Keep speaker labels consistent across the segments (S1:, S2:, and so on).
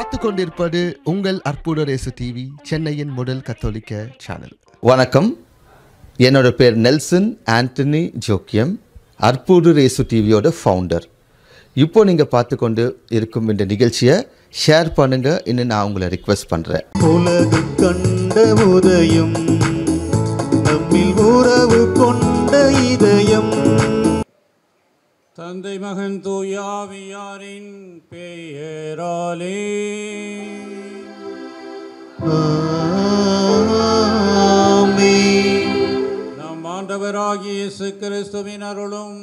S1: பார்த்து கொண்டிருப்பது உங்கள் அற்புத ரேசு டிவி சென்னையின் முதல் கத்தோலிக்க சேனல்
S2: வணக்கம். என்னோட பேர் Nelson Anthony Joachim Arpudu race டிவியோட ஃபவுண்டர் இப்போ நீங்கள் பார்த்து கொண்டு இருக்கும் இந்த நிகழ்ச்சியை ஷேர் பண்ணுங்க. இன்னும் நான் உங்களை ரிக்வெஸ்ட் பண்ணுறேன்
S3: உலகு கண்ட உதயம் நம்மில் உறவு கொண்ட இதயம்.
S4: தந்தை மகன் தூயாவியாரின் பெயராலே. நம் ஆண்டவராகிய இயேசு கிறிஸ்துவின் அருளும்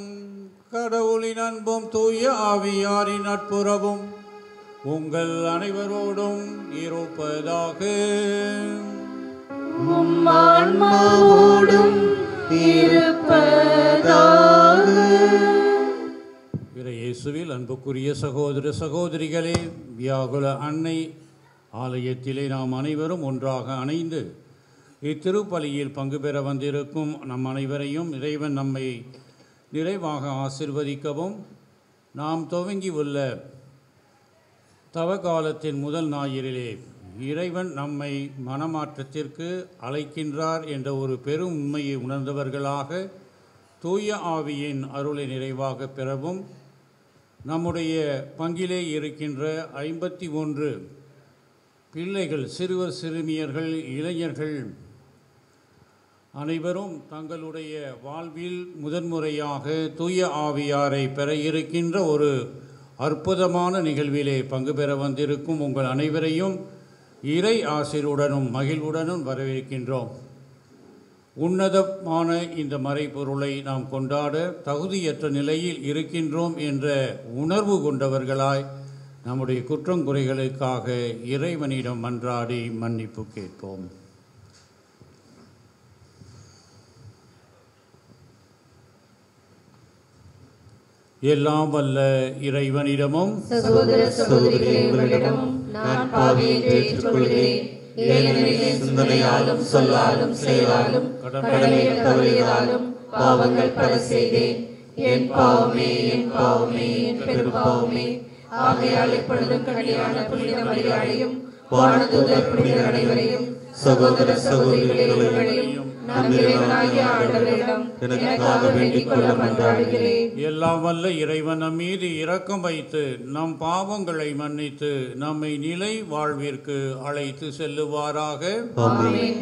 S4: கடவுளின் அன்பும் தூய ஆவியாரின் நட்புறவும் உங்கள் அனைவரோடும் இருப்பதாக.
S3: இருப்பதாக.
S4: பிற இயேசுவில் அன்புக்குரிய சகோதர சகோதரிகளே வியாகுல அன்னை ஆலயத்திலே நாம் அனைவரும் ஒன்றாக அணைந்து இத்திருப்பலியில் பங்கு பெற வந்திருக்கும் நம் அனைவரையும் இறைவன் நம்மை நிறைவாக ஆசிர்வதிக்கவும் நாம் துவங்கி உள்ள தவகாலத்தின் முதல் ஞாயிறிலே இறைவன் நம்மை மனமாற்றத்திற்கு அழைக்கின்றார் என்ற ஒரு பெரும் உண்மையை உணர்ந்தவர்களாக தூய ஆவியின் அருளை நிறைவாக பெறவும் நம்முடைய பங்கிலே இருக்கின்ற ஐம்பத்தி ஒன்று பிள்ளைகள் சிறுவர் சிறுமியர்கள் இளைஞர்கள் அனைவரும் தங்களுடைய வாழ்வில் முதன்முறையாக தூய ஆவியாரை பெற இருக்கின்ற ஒரு அற்புதமான நிகழ்விலே பங்கு பெற வந்திருக்கும் உங்கள் அனைவரையும் இறை ஆசிருடனும் மகிழ்வுடனும் வரவேற்கின்றோம். உன்னதமான இந்த மறைபொருளை நாம் கொண்டாட தகுதியற்ற நிலையில் இருக்கின்றோம் என்ற உணர்வு கொண்டவர்களாய் நம்முடைய குற்றங்குறைகளுக்காக இறைவனிடம் மன்றாடி மன்னிப்பு கேட்போம். எல்லாம் வல்ல இறைவனிடமும்
S5: சகோதர நான் பாவியை ஏற்றுக்கொள்கிறேன். ஏனெனிலே சிந்தனையாலும் சொல்லாலும் செயலாலும் கடமையில் தவறியதாலும் பாவங்கள் பல செய்தேன் என் பாவமே என் பாவமே என் பெரும்பாவமே. ஆகையால் இப்பொழுதும் கனியான புனித மரியாதையும் வானதூதர் புனித அனைவரையும் சகோதர சகோதரிகளையும் எனக்காக வேண்டிக் கொள்ள மன்றாடுகிறேன்
S4: எல்லாம் வல்ல இறைவன் நம் மீது இரக்கம் வைத்து நம் பாவங்களை மன்னித்து நம்மை நிலை வாழ்விற்கு அழைத்து செல்லுவாராக.
S5: ஆமென்.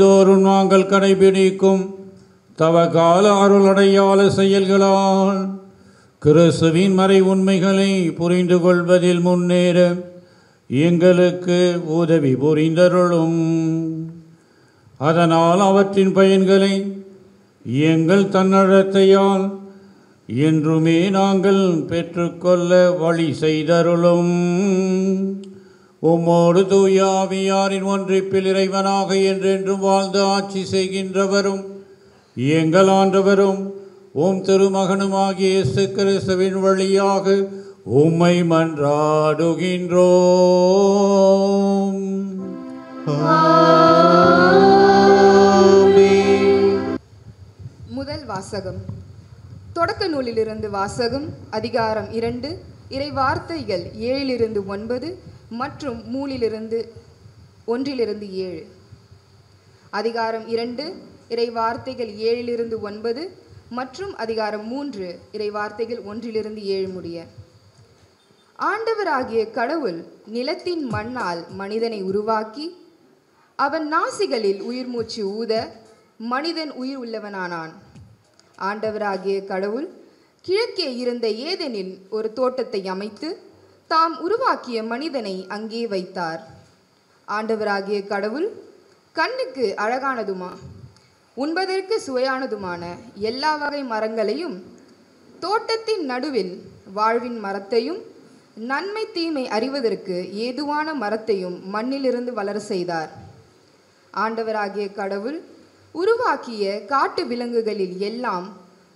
S4: ஆண்டுதோறும் நாங்கள் கடைபிடிக்கும் தவகால அருளடையாள செயல்களால் கிறிஸ்துவின் மறை உண்மைகளை புரிந்து கொள்வதில் முன்னேற எங்களுக்கு உதவி புரிந்தருளும். அதனால் அவற்றின் பயன்களை எங்கள் தன்னடத்தையால் என்றுமே நாங்கள் பெற்றுக்கொள்ள வழி செய்தருளும். உம்மோடு தூயாவியாரின் ஒன்றிப்பில் இறைவனாக என்றென்றும் வாழ்ந்து ஆட்சி செய்கின்றவரும் எங்கள் ஆண்டவரும் உம் திருமகனுமாகிய இயேசு கிறிஸ்துவின் வழியாக உம்மை மன்றாடுகின்றோம்.
S6: முதல் வாசகம். தொடக்க நூலிலிருந்து வாசகம் அதிகாரம் இரண்டு இறை வார்த்தைகள் ஏழிலிருந்து ஒன்பது மற்றும் மூலிலிருந்து ஒன்றிலிருந்து ஏழு. அதிகாரம் இரண்டு இறை வார்த்தைகள் ஏழிலிருந்து ஒன்பது மற்றும் அதிகாரம் மூன்று இறை வார்த்தைகள் ஒன்றிலிருந்து ஏழு முடிய. ஆண்டவராகிய கடவுள் நிலத்தின் மண்ணால் மனிதனை உருவாக்கி அவன் நாசிகளில் உயிர் மூச்சு ஊத மனிதன் உயிர் உள்ளவனானான். ஆண்டவராகிய கடவுள் கிழக்கே இருந்த ஏதெனில் ஒரு தோட்டத்தை அமைத்து தாம் உருவாக்கிய மனிதனை அங்கே வைத்தார். ஆண்டவராகிய கடவுள் கண்ணுக்கு அழகானதுமா? உண்பதற்கு சுவையானதுமான எல்லா வகை மரங்களையும் தோட்டத்தின் நடுவில் வாழ்வின் மரத்தையும் நன்மை தீமை அறிவதற்கு ஏதுவான மரத்தையும் மண்ணிலிருந்து வளர செய்தார். ஆண்டவராகிய கடவுள் உருவாக்கிய காட்டு விலங்குகளில் எல்லாம்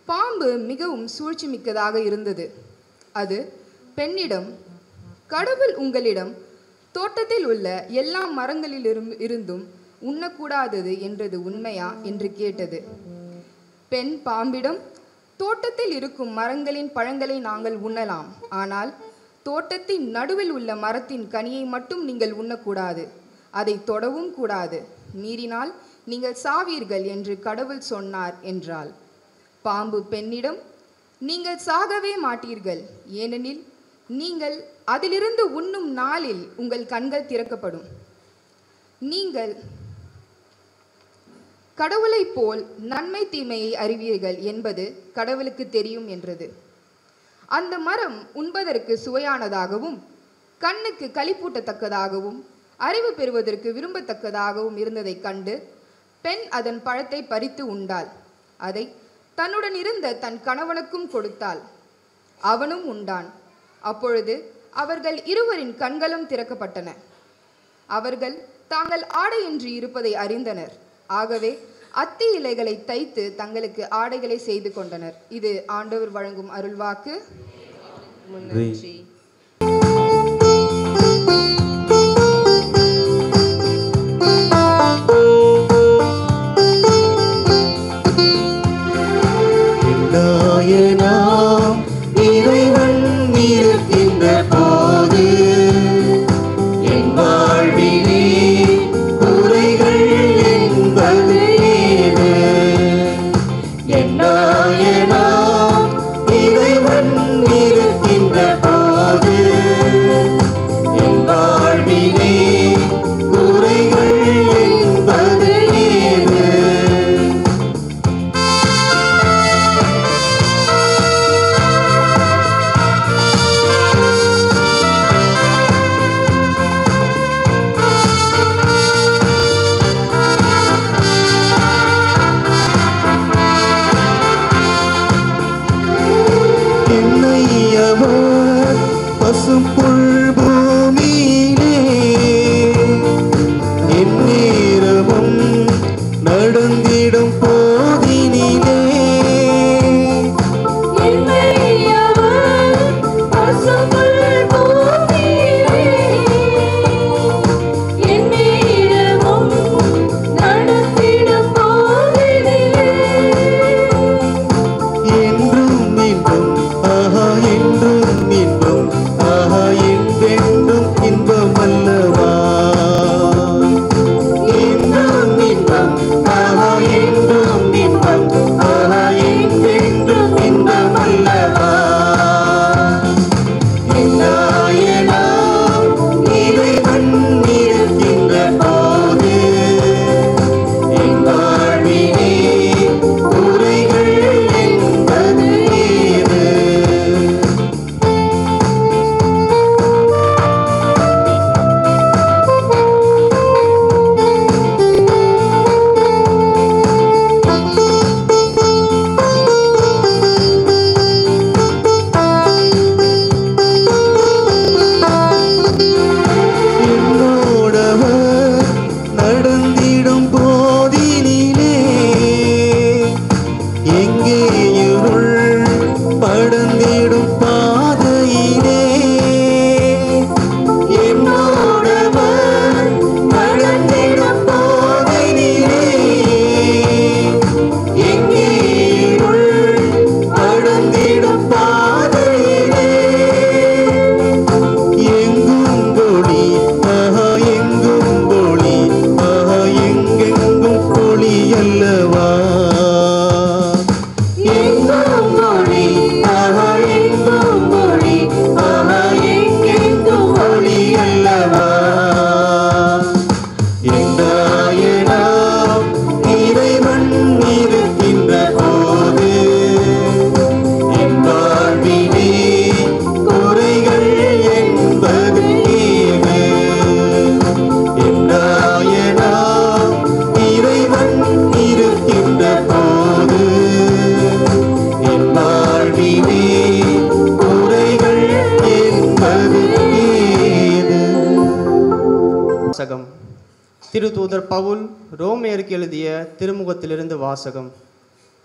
S6: பாம்பு மிகவும் சூழ்ச்சி மிக்கதாக இருந்தது. அது பெண்ணிடம் கடவுள் உங்களிடம் தோட்டத்தில் உள்ள எல்லா மரங்களிலிருந்து இருந்தும் உண்ணக்கூடாதது என்றது உண்மையா என்று கேட்டது. பெண் பாம்பிடம் தோட்டத்தில் இருக்கும் மரங்களின் பழங்களை நாங்கள் உண்ணலாம். ஆனால் தோட்டத்தின் நடுவில் உள்ள மரத்தின் கனியை மட்டும் நீங்கள் உண்ணக்கூடாது. அதை தொடவும் கூடாது. மீறினால் நீங்கள் சாவீர்கள் என்று கடவுள் சொன்னார் என்றாள். பாம்பு பெண்ணிடம் நீங்கள் சாகவே மாட்டீர்கள். ஏனெனில் நீங்கள் அதிலிருந்து உண்ணும் நாளில் உங்கள் கண்கள் திறக்கப்படும். நீங்கள் கடவுளைப் போல் நன்மை தீமையை அறிவீர்கள் என்பது கடவுளுக்கு தெரியும் என்றது. அந்த மரம் உண்பதற்கு சுவையானதாகவும் கண்ணுக்கு களிப்பூட்டத்தக்கதாகவும் அறிவு பெறுவதற்கு விரும்பத்தக்கதாகவும் இருந்ததைக் கண்டு பெண் அதன் பழத்தை பறித்து உண்டாள். அதை தன்னுடன் இருந்த தன் கணவனுக்கும் கொடுத்தாள். அவனும் உண்டான். அப்பொழுது அவர்கள் இருவரின் கண்களும் திறக்கப்பட்டன. அவர்கள் தாங்கள் ஆடையின்றி இருப்பதை அறிந்தனர். ஆகவே அத்தி இலைகளை தைத்து தங்களுக்கு ஆடைகளை செய்து கொண்டனர். இது ஆண்டவர் வழங்கும் அருள்வாக்கு. முன்னன்றி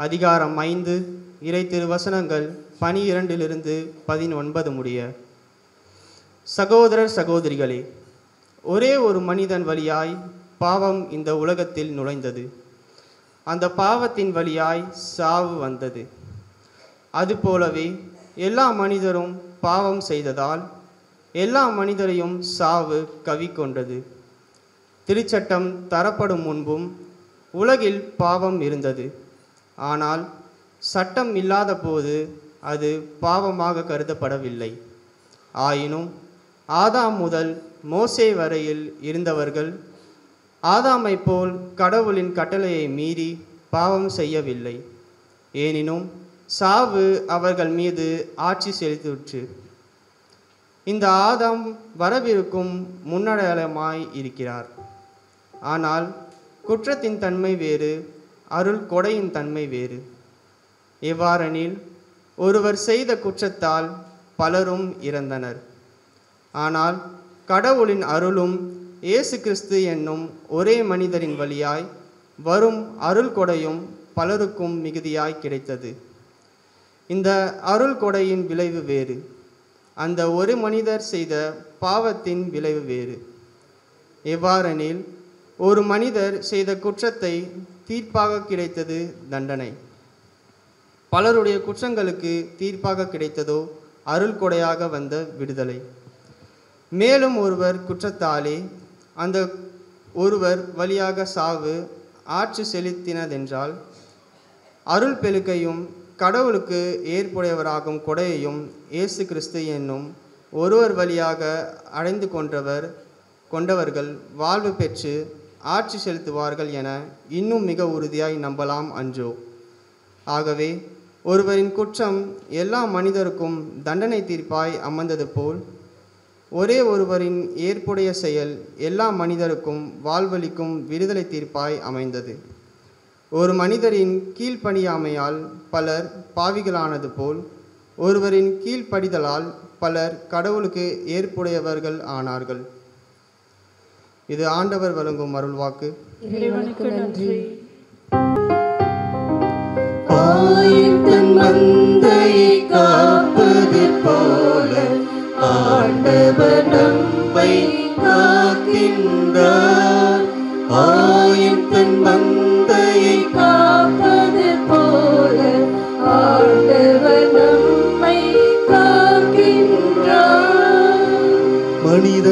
S7: அதிகாரம் ஐந்து இறை திருவசனங்கள் பனிரெண்டிலிருந்து பதினொன்பது முடிய. சகோதரர் சகோதரிகளே ஒரே ஒரு மனிதன் வழியாய் பாவம் இந்த உலகத்தில் நுழைந்தது. அந்த பாவத்தின் வழியாய் சாவு வந்தது. அதுபோலவே எல்லா மனிதரும் பாவம் செய்ததால் எல்லா மனிதரையும் சாவு கவிக்கொண்டது. திருச்சட்டம் தரப்படும் முன்பும் உலகில் பாவம் இருந்தது. ஆனால் சட்டம் இல்லாத போது அது பாவமாக கருதப்படவில்லை. ஆயினும் ஆதாம் முதல் மோசே வரையில் இருந்தவர்கள் ஆதாமைப் போல் கடவுளின் கட்டளையை மீறி பாவம் செய்யவில்லை. ஏனினும் சாவு அவர்கள் மீது ஆட்சி செலுத்திற்று. இந்த ஆதாம் வரவிருக்கும் முன்னடையாளமாய் இருக்கிறார். ஆனால் குற்றத்தின் தன்மை வேறு அருள் கொடையின் தன்மை வேறு. எவ்வாறெனில் ஒருவர் செய்த குற்றத்தால் பலரும் இறந்தனர். ஆனால் கடவுளின் அருளும் இயேசு கிறிஸ்து என்னும் ஒரே மனிதரின் வழியாய் வரும் அருள் கொடையும் பலருக்கும் மிகுதியாய் கிடைத்தது. இந்த அருள் கொடையின் விளைவு வேறு. அந்த ஒரு மனிதர் செய்த பாவத்தின் விளைவு வேறு. எவ்வாறெனில் ஒரு மனிதர் செய்த குற்றத்தை தீர்ப்பாக கிடைத்தது தண்டனை. பலருடைய குற்றங்களுக்கு தீர்ப்பாக கிடைத்ததோ அருள் கொடையாக வந்த விடுதலை. மேலும் ஒருவர் குற்றத்தாலே அந்த ஒருவர் வழியாக சாவு ஆட்சி செலுத்தினதென்றால் அருள் பெருக்கையும் கடவுளுக்கு ஏற்புடையவராகும் கொடையையும் இயேசு கிறிஸ்து என்னும் ஒருவர் வழியாக அடைந்து கொண்டவர் கொண்டவர்கள் வாழ்வு பெற்று ஆட்சி செலுத்துவார்கள் என இன்னும் மிக உறுதியாய் நம்பலாம் அன்றோ ஆகவே ஒருவரின் குற்றம் எல்லா மனிதருக்கும் தண்டனை தீர்ப்பாய் அமர்ந்தது போல் ஒரே ஒருவரின் ஏற்புடைய செயல் எல்லா மனிதருக்கும் வாழ்வளிக்கும் விடுதலை தீர்ப்பாய் அமைந்தது. ஒரு மனிதரின் கீழ்ப்பணியாமையால் பலர் பாவிகளானது போல் ஒருவரின் கீழ்ப்படிதலால் பலர் கடவுளுக்கு ஏற்புடையவர்கள் ஆனார்கள். இது ஆண்டவர் வழங்கும் அருள்வாக்கு.
S3: மந்தையை காப்பது போல ஆண்டவர் நம்மை காக்கின்றார். ஆயின் தன் மந்தையை
S5: காப்பது போல ஆண்டவர்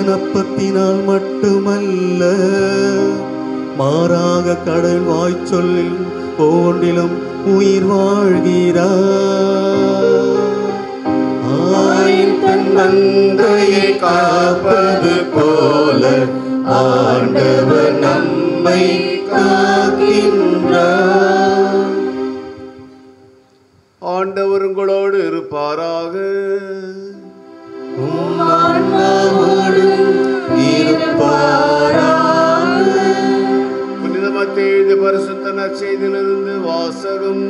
S3: அப்பத்தினால் மட்டுமல்ல மாறாக கடல் வாய்ச்சொல்லில் ஒவ்வொன்றிலும் உயிர் வாழ்கிறார். தன் மந்தையை காப்பது போல ஆண்டவர் நம்மை காக்கின்றார்.
S8: ஆண்டவர் உங்களோடு இருப்பாராக. நற்செய்தியிலிருந்து வாசகம்.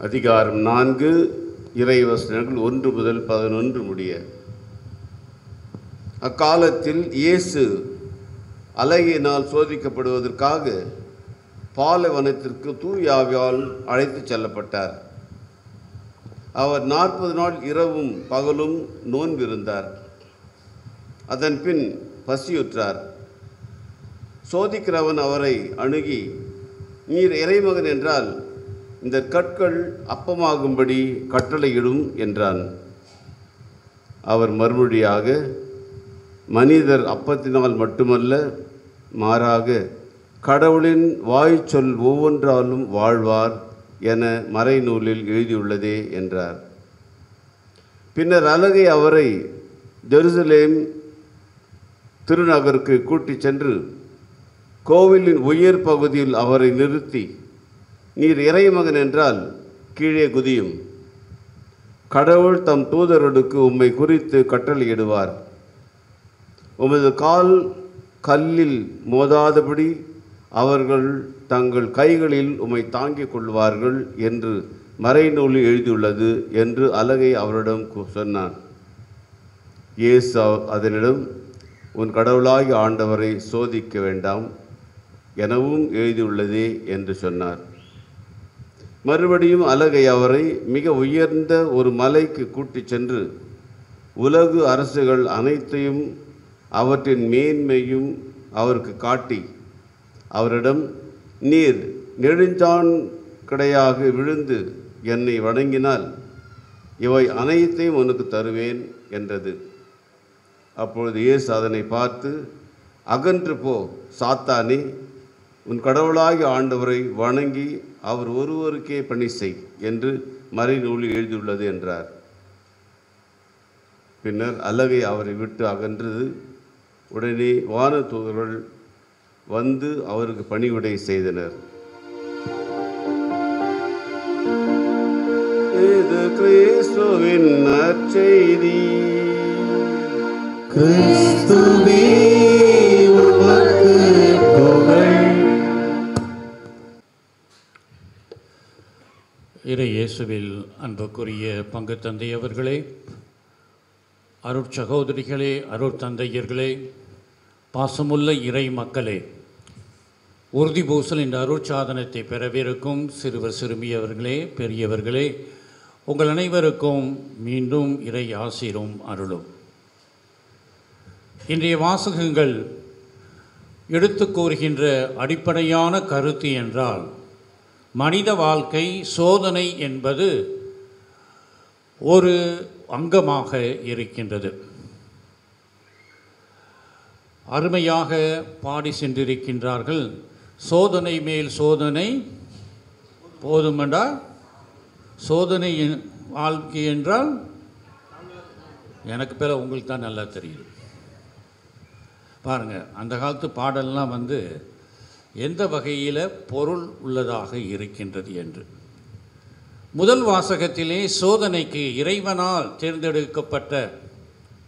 S8: அதிகாரம் நான்கு இறைவசனங்கள் ஒன்று முதல் பதினொன்று முடிய. அக்காலத்தில் இயேசு அழகியினால் சோதிக்கப்படுவதற்காக பாலைவனத்திற்கு தூயாவியால் அழைத்துச் செல்லப்பட்டார். அவர் நாற்பது நாள் இரவும் பகலும் நோன்பிருந்தார். அதன் பின் பசியுற்றார். சோதிக்கிறவன் அவரை அணுகி நீர் இறைமகன் என்றால் இந்த கற்கள் அப்பமாகும்படி கட்டளையிடும் என்றான். அவர் மறுமொழியாக மனிதர் அப்பத்தினால் மட்டுமல்ல மாறாக கடவுளின் வாய்ச்சொல் ஒவ்வொன்றாலும் வாழ்வார் என மறைநூலில் எழுதியுள்ளதே என்றார். பின்னர் அழகை அவரை ஜெருசலேம் திருநகருக்கு கூட்டிச் சென்று கோவிலின் உயர் பகுதியில் அவரை நிறுத்தி நீர் இறைமகன் என்றால் கீழே குதியும். கடவுள் தம் தூதரடுக்கு உம்மை குறித்து கட்டளையிடுவார். உமது கால் கல்லில் மோதாதபடி அவர்கள் தங்கள் கைகளில் உம்மை தாங்கிக் கொள்வார்கள் என்று மறைநூலில் எழுதியுள்ளது என்று அலகை அவரிடம் சொன்னான். இயேசு அதனிடம் உன் கடவுளாகி ஆண்டவரை சோதிக்க வேண்டாம் எனவும் எழுதியுள்ளதே என்று சொன்னார். மறுபடியும் அலகை அவரை மிக உயர்ந்த ஒரு மலைக்கு கூட்டிச் சென்று உலகு அரசுகள் அனைத்தையும் அவற்றின் மேன்மையும் அவருக்கு காட்டி அவரிடம் நீர் நெடுஞ்சான் கடையாக விழுந்து என்னை வணங்கினால் இவை அனைத்தையும் உனக்கு தருவேன் என்றது. அப்பொழுது இயேசு அதனை பார்த்து அகன்று போ சாத்தானே உன் கடவுளாகி ஆண்டவரை வணங்கி அவர் ஒருவருக்கே பணி செய் என்று மறைநூலில் எழுதியுள்ளது என்றார். பின்னர் அலகை அவரை விட்டு அகன்றது. உடனே வானதூதர்கள் வந்து அவருக்கு பணிவிடை செய்தனர். இது கிறிஸ்துவின் நற்செய்தி.
S3: கிறிஸ்துவே உமக்கு புகழ்.
S4: இறை இயேசுவில் அன்புக்குரிய பங்கு தந்தையவர்களே அருட்சகோதரிகளே அருட்தந்தையர்களே பாசமுள்ள இறை மக்களே உறுதி பூசல் என்ற அருட்சாதனத்தை பெறவிருக்கும் சிறுவர் சிறுமியவர்களே பெரியவர்களே உங்கள் அனைவருக்கும் மீண்டும் இறை ஆசிரும் அருளும். இன்றைய வாசகங்கள் எடுத்து கூறுகின்ற அடிப்படையான கருத்து என்றால் மனித வாழ்க்கை சோதனை என்பது ஒரு அங்கமாக இருக்கின்றது. அருமையாக பாடி சென்றிருக்கின்றார்கள் சோதனை மேல் சோதனை போதுமெண்டா? சோதனை வாழ்க்கை என்றால்? எனக்கு பேர உங்களுக்கு தான் நல்லா தெரியுது பாருங்கள் அந்த காலத்து பாடல்லாம் வந்து எந்த வகையில் பொருள் உள்ளதாக இருக்கின்றது என்று. முதல் வாசகத்திலே சோதனைக்கு இறைவனால் தேர்ந்தெடுக்கப்பட்ட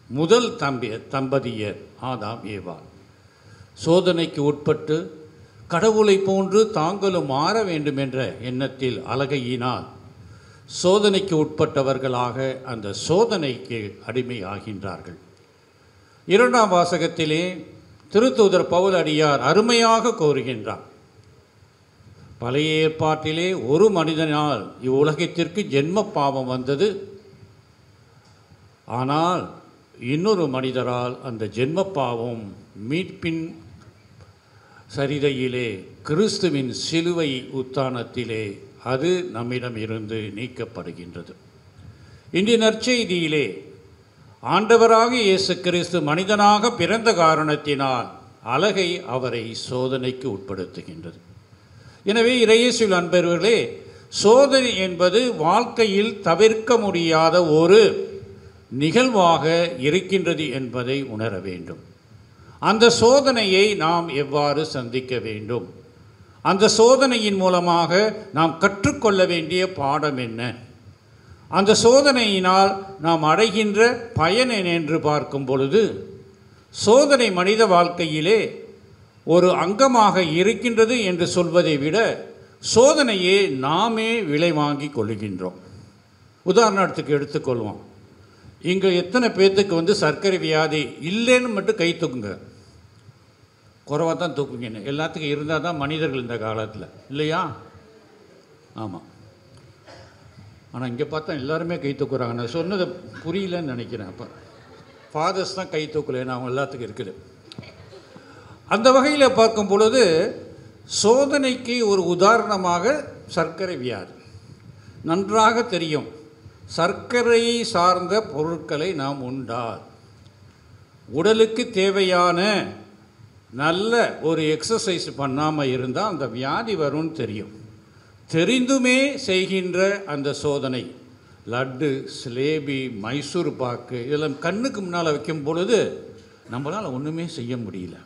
S4: முதல் தம்பி தம்பதியர் ஆதாம் ஏவா. சோதனைக்கு உட்பட்டு கடவுளை போன்று தாங்களும் மாற வேண்டும் என்ற எண்ணத்தில் அழகையினால் சோதனைக்கு உட்பட்டவர்களாக அந்த சோதனைக்கு அடிமையாகின்றார்கள். இரண்டாம் வாசகத்திலே திருத்தூதர் பவுல் அடியார் அருமையாக கோருகின்றார் பழைய ஏற்பாட்டிலே ஒரு மனிதனால் இவ்வுலகத்திற்கு ஜென்ம பாவம் வந்தது. ஆனால் இன்னொரு மனிதரால் அந்த ஜென்ம பாவம் மீட்பின் சரிதையிலே கிறிஸ்துவின் சிலுவை உத்தானத்திலே அது நம்மிடம் இருந்து நீக்கப்படுகின்றது. இன்றைய நற்செய்தியிலே ஆண்டவராக இயேசு கிறிஸ்து மனிதனாக பிறந்த காரணத்தினால் அழகை அவரை சோதனைக்கு உட்படுத்துகின்றது. எனவே இறையேசுவில் அன்பர்களே சோதனை என்பது வாழ்க்கையில் தவிர்க்க முடியாத ஒரு நிகழ்வாக இருக்கின்றது என்பதை உணர வேண்டும். அந்த சோதனையை நாம் எவ்வாறு சந்திக்க வேண்டும்? அந்த சோதனையின் மூலமாக நாம் கற்றுக்கொள்ள வேண்டிய பாடம் என்ன? அந்த சோதனையினால் நாம் அடைகின்ற பயன் என்ன என்று பார்க்கும் பொழுது சோதனை மனித வாழ்க்கையிலே ஒரு அங்கமாக இருக்கின்றது என்று சொல்வதை விட சோதனையே நாமே விலை வாங்கி கொள்கின்றோம். உதாரணத்துக்கு எடுத்துக்கொள்வோம். இங்கே எத்தனை பேர்த்துக்கு வந்து சர்க்கரை வியாதி இல்லைன்னு மட்டும் கை தூக்குங்க. குறவாக தான் தூக்குங்கன்னு. எல்லாத்துக்கும் இருந்தால் தான் மனிதர்கள் இந்த காலத்தில். இல்லையா? ஆமாம் ஆனால் இங்கே பார்த்தா எல்லாருமே கை தூக்குறாங்க. நான் சொன்னது புரியலன்னு நினைக்கிறேன். அப்போ ஃபாதர்ஸ் தான் கை தூக்கலைன்னு அவங்க எல்லாத்துக்கும் இருக்குது. அந்த வகையில் பார்க்கும் பொழுது சோதனைக்கு ஒரு உதாரணமாக சர்க்கரை வியாதி. நன்றாக தெரியும். சர்க்கரை சார்ந்த பொருட்களை நாம் உண்டால். உடலுக்கு தேவையான நல்ல ஒரு எக்ஸசைஸ் பண்ணாமல் இருந்தால் அந்த வியாதி வரும்னு தெரியும். தெரிந்துமே செய்கின்ற அந்த சோதனை. லட்டு சிலேபி மைசூர் பாக்கு இதெல்லாம் கண்ணுக்கு முன்னால் வைக்கும் பொழுது நம்மளால் ஒன்றுமே செய்ய முடியல.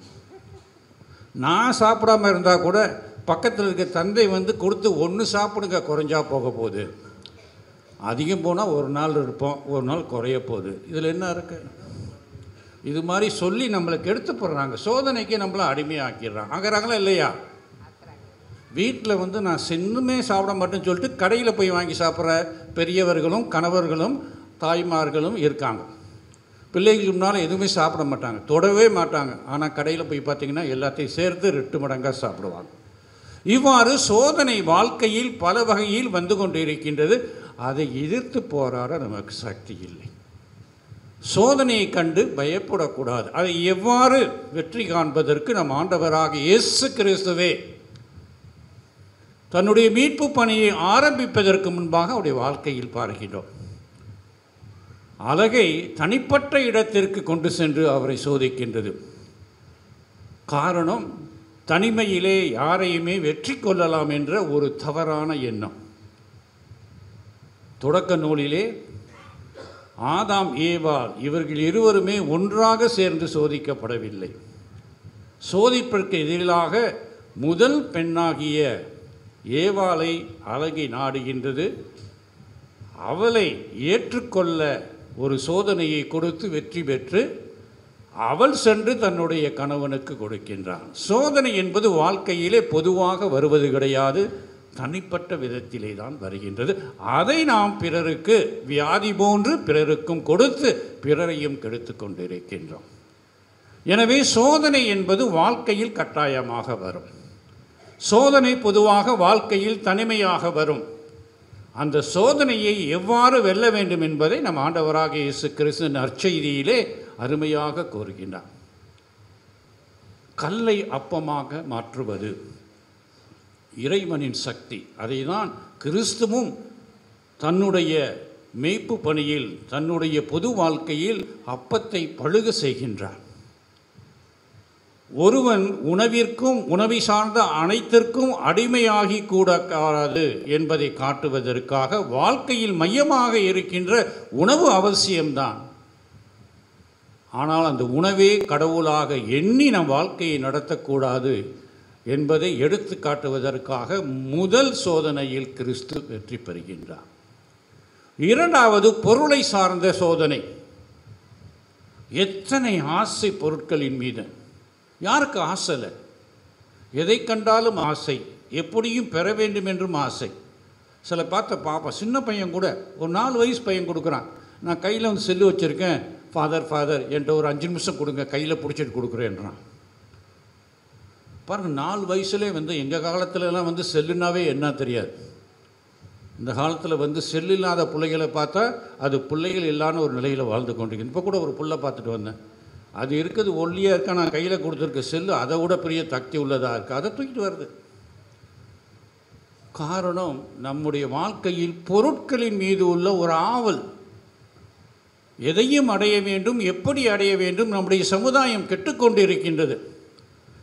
S4: நான் சாப்பிடாம இருந்தால் கூட பக்கத்தில் இருக்க தந்தை வந்து கொடுத்து ஒன்று சாப்பிடுங்க குறைஞ்சா போக போகுது. அதிகம் போனால் ஒரு நாள் இருப்போம் ஒரு நாள் குறைய போகுது. இதில் என்ன இருக்குது இது மாதிரி சொல்லி நம்மளை கெடுத்து போடுறாங்க சோதனைக்கு நம்மளை அடிமையாக்கிடுறாங்க. ஆகிறாங்களா இல்லையா? வீட்டில் வந்து நான் சென்னுமே சாப்பிட மாட்டேன்னு சொல்லிட்டு கடையில் போய் வாங்கி சாப்பிட்ற பெரியவர்களும் கணவர்களும் தாய்மார்களும் இருக்காங்க. பிள்ளைகளுக்கு முன்னால் எதுவுமே சாப்பிட மாட்டாங்க. தொடவே மாட்டாங்க. ஆனால் கடையில் போய் பார்த்தீங்கன்னா எல்லாத்தையும் சேர்த்து ரெட்டு மடங்காக சாப்பிடுவாங்க. இவ்வாறு சோதனை வாழ்க்கையில் பல வகையில் வந்து கொண்டு இருக்கின்றது அதை எதிர்த்து போராட நமக்கு சக்தி இல்லை. சோதனையை கண்டு பயப்படக்கூடாது. அதை எவ்வாறு வெற்றி காண்பதற்கு நம் ஆண்டவராக இயேசு கிறிஸ்துவே தன்னுடைய மீட்பு பணியை ஆரம்பிப்பதற்கு முன்பாக அவருடைய வாழ்க்கையில் பார்க்கிறோம் அழகை தனிப்பட்ட இடத்திற்கு கொண்டு சென்று அவரை சோதிக்கின்றது. காரணம் தனிமையிலே யாரையுமே வெற்றி கொள்ளலாம் என்ற ஒரு தவறான எண்ணம். தொடக்க நூலிலே ஆதாம் ஏவாள் இவர்கள் இருவருமே ஒன்றாக சேர்ந்து சோதிக்கப்படவில்லை. சோதிப்பிற்கு எதிராக முதல் பெண்ணாகிய ஏவாளை அழகி நாடுகின்றது. அவளை ஏற்றுக்கொள்ள ஒரு சோதனையை கொடுத்து வெற்றி பெற்று அவள் சென்று தன்னுடைய கணவனுக்கு கொடுக்கின்றான். சோதனை என்பது வாழ்க்கையிலே பொதுவாக வருவது கிடையாது. தனிப்பட்ட விதத்திலே தான் வருகின்றது. அதை நாம் பிறருக்கு வியாதி போன்று பிறருக்கும் கொடுத்து பிறரையும் கெடுத்து கொண்டிருக்கின்றோம். எனவே சோதனை என்பது வாழ்க்கையில் கட்டாயமாக வரும். சோதனை பொதுவாக வாழ்க்கையில் தனிமையாக வரும். அந்த சோதனையை எவ்வாறு வெல்ல வேண்டும் என்பதை நம் ஆண்டவராக இயேசு கிறிஸ்து நற்செய்தியிலே அருமையாக கூறுகின்றார். கல்லை அப்பமாக மாற்றுவது இறைவனின் சக்தி. அதை தான் கிறிஸ்துவும் தன்னுடைய மெய்ப்பு பணியில் தன்னுடைய பொது வாழ்க்கையில் அப்பத்தை பழுக செய்கின்றார். ஒருவன் உணவிற்கும் உணவை சார்ந்த அனைத்திற்கும் அடிமையாகி கூடாது என்பதை காட்டுவதற்காக வாழ்க்கையில் மையமாக இருக்கின்ற உணவு அவசியம்தான். ஆனால் அந்த உணவே கடவுளாக எண்ணி நம் வாழ்க்கையை நடத்தக்கூடாது. என்பதை எடுத்து காட்டுவதற்காக முதல் சோதனையில் கிறிஸ்து வெற்றி பெறுகின்றார். இரண்டாவது பொருளை சார்ந்த சோதனை. எத்தனை ஆசை பொருட்களின் மீது? யாருக்கு ஆசை இல்லை? எதை கண்டாலும் ஆசை. எப்படியும் பெற வேண்டும் என்றும் ஆசை. சில பார்த்த பாப்பா சின்ன பையன் கூட ஒரு நாலு வயசு பையன் கொடுக்குறான். நான் கையில் வந்து செல்லு வச்சுருக்கேன் ஃபாதர் ஃபாதர் என்கிட்ட ஒரு அஞ்சு நிமிஷம் கொடுங்க கையில் பிடிச்சிட்டு கொடுக்குறேன்றான். பாருங்கள் நாலு வயசுலே வந்து எங்கள் காலத்துலலாம் வந்து செல்லுனாவே என்ன தெரியாது. இந்த காலத்தில் வந்து செல்லு இல்லாத பிள்ளைகளை பார்த்தா அது பிள்ளைகள் இல்லாத ஒரு நிலையில் வாழ்ந்து கொண்டிருக்கு இப்போ கூட ஒரு புள்ளை பார்த்துட்டு வந்தேன். அது இருக்குது ஒல்லியாக இருக்கா? நான் கையில் கொடுத்துருக்க செல்லு அதை விட பெரிய தக்தி உள்ளதாக இருக்குது அதை தூக்கிட்டு வருது. காரணம் நம்முடைய வாழ்க்கையில் பொருட்களின் மீது உள்ள ஒரு ஆவல். எதையும் அடைய வேண்டும் எப்படி அடைய வேண்டும் நம்முடைய சமுதாயம் கெட்டுக்கொண்டு இருக்கின்றது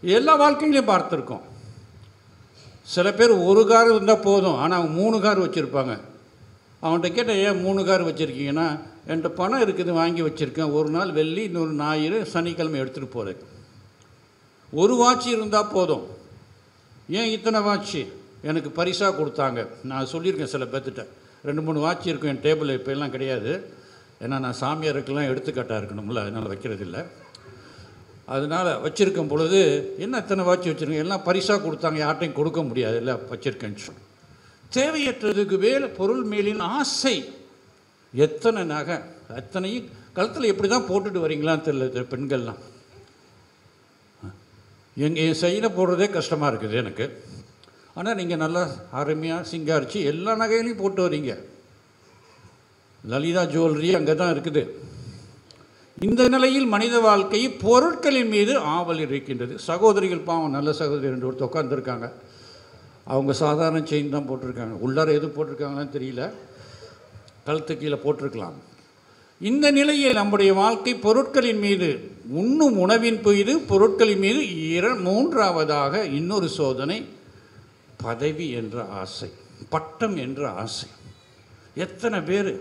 S4: எல்லா வாழ்க்கையிலையும் பார்த்துருக்கோம். சில பேர் ஒரு கார் இருந்தால் போதும் ஆனால் அவங்க மூணு கார் வச்சுருப்பாங்க. அவன்கிட்ட கேட்டால் ஏன் மூணு கார் வச்சுருக்கீங்கன்னா? என்கிட்ட பணம் இருக்குது வாங்கி வச்சுருக்கேன். ஒரு நாள் வெள்ளி இன்னொரு ஞாயிறு சனிக்கிழமை எடுத்துகிட்டு போகிறேன் ஒரு வாட்ச் இருந்தால் போதும். ஏன் இத்தனை வாட்ச்சு எனக்கு பரிசாக கொடுத்தாங்க. நான் சொல்லியிருக்கேன் சில பேர்த்திட்ட. ரெண்டு மூணு வாட்ச் இருக்கும் என் டேபிள் இப்போ எல்லாம் கிடையாது. ஏன்னா நான் சாமியாருக்கெல்லாம் எடுத்துக்காட்டாக இருக்கணும்ல அதனால் வைக்கிறதில்ல. அதனால் வச்சுருக்கும் பொழுது என்ன எத்தனை வாட்சி வச்சுருக்கேன் எல்லாம் பரிசாக கொடுத்தாங்க யார்ட்டையும் கொடுக்க முடியாது. இல்லை வச்சுருக்கேன்னு சொல்லி. தேவையற்றதுக்கு மேலே பொருள் மேலின் ஆசை. எத்தனை நகை அத்தனையும் கழுத்தில் எப்படி தான் போட்டுட்டு வரீங்களான்னு தெரியல பெண்கள்லாம். எங்கள் என் சைடில் போடுறதே கஷ்டமாக இருக்குது எனக்கு. ஆனால் நீங்கள் நல்லா அருமையாக சிங்காரிச்சு எல்லா நகையிலையும் போட்டு வரீங்க. லலிதா ஜுவல்லரி அங்கே தான் இருக்குது. இந்த நிலையில் மனித வாழ்க்கை பொருட்களின் மீது ஆவல் இருக்கின்றது. சகோதரிகள் பாவம் நல்ல சகோதரி ரெண்டு ஒருத்தர் உட்காந்துருக்காங்க அவங்க சாதாரண செயின் தான் போட்டிருக்காங்க. உள்ளார எது போட்டிருக்காங்கன்னு தெரியல. கழுத்து கீழே போட்டிருக்கலாம். இந்த நிலையில் நம்முடைய வாழ்க்கை பொருட்களின் மீது உண்ணும் உணவின் மீது பொருட்களின் மீது இர மூன்றாவதாக இன்னொரு சோதனை பதவி என்ற ஆசை பட்டம் என்ற ஆசை. எத்தனை பேர்?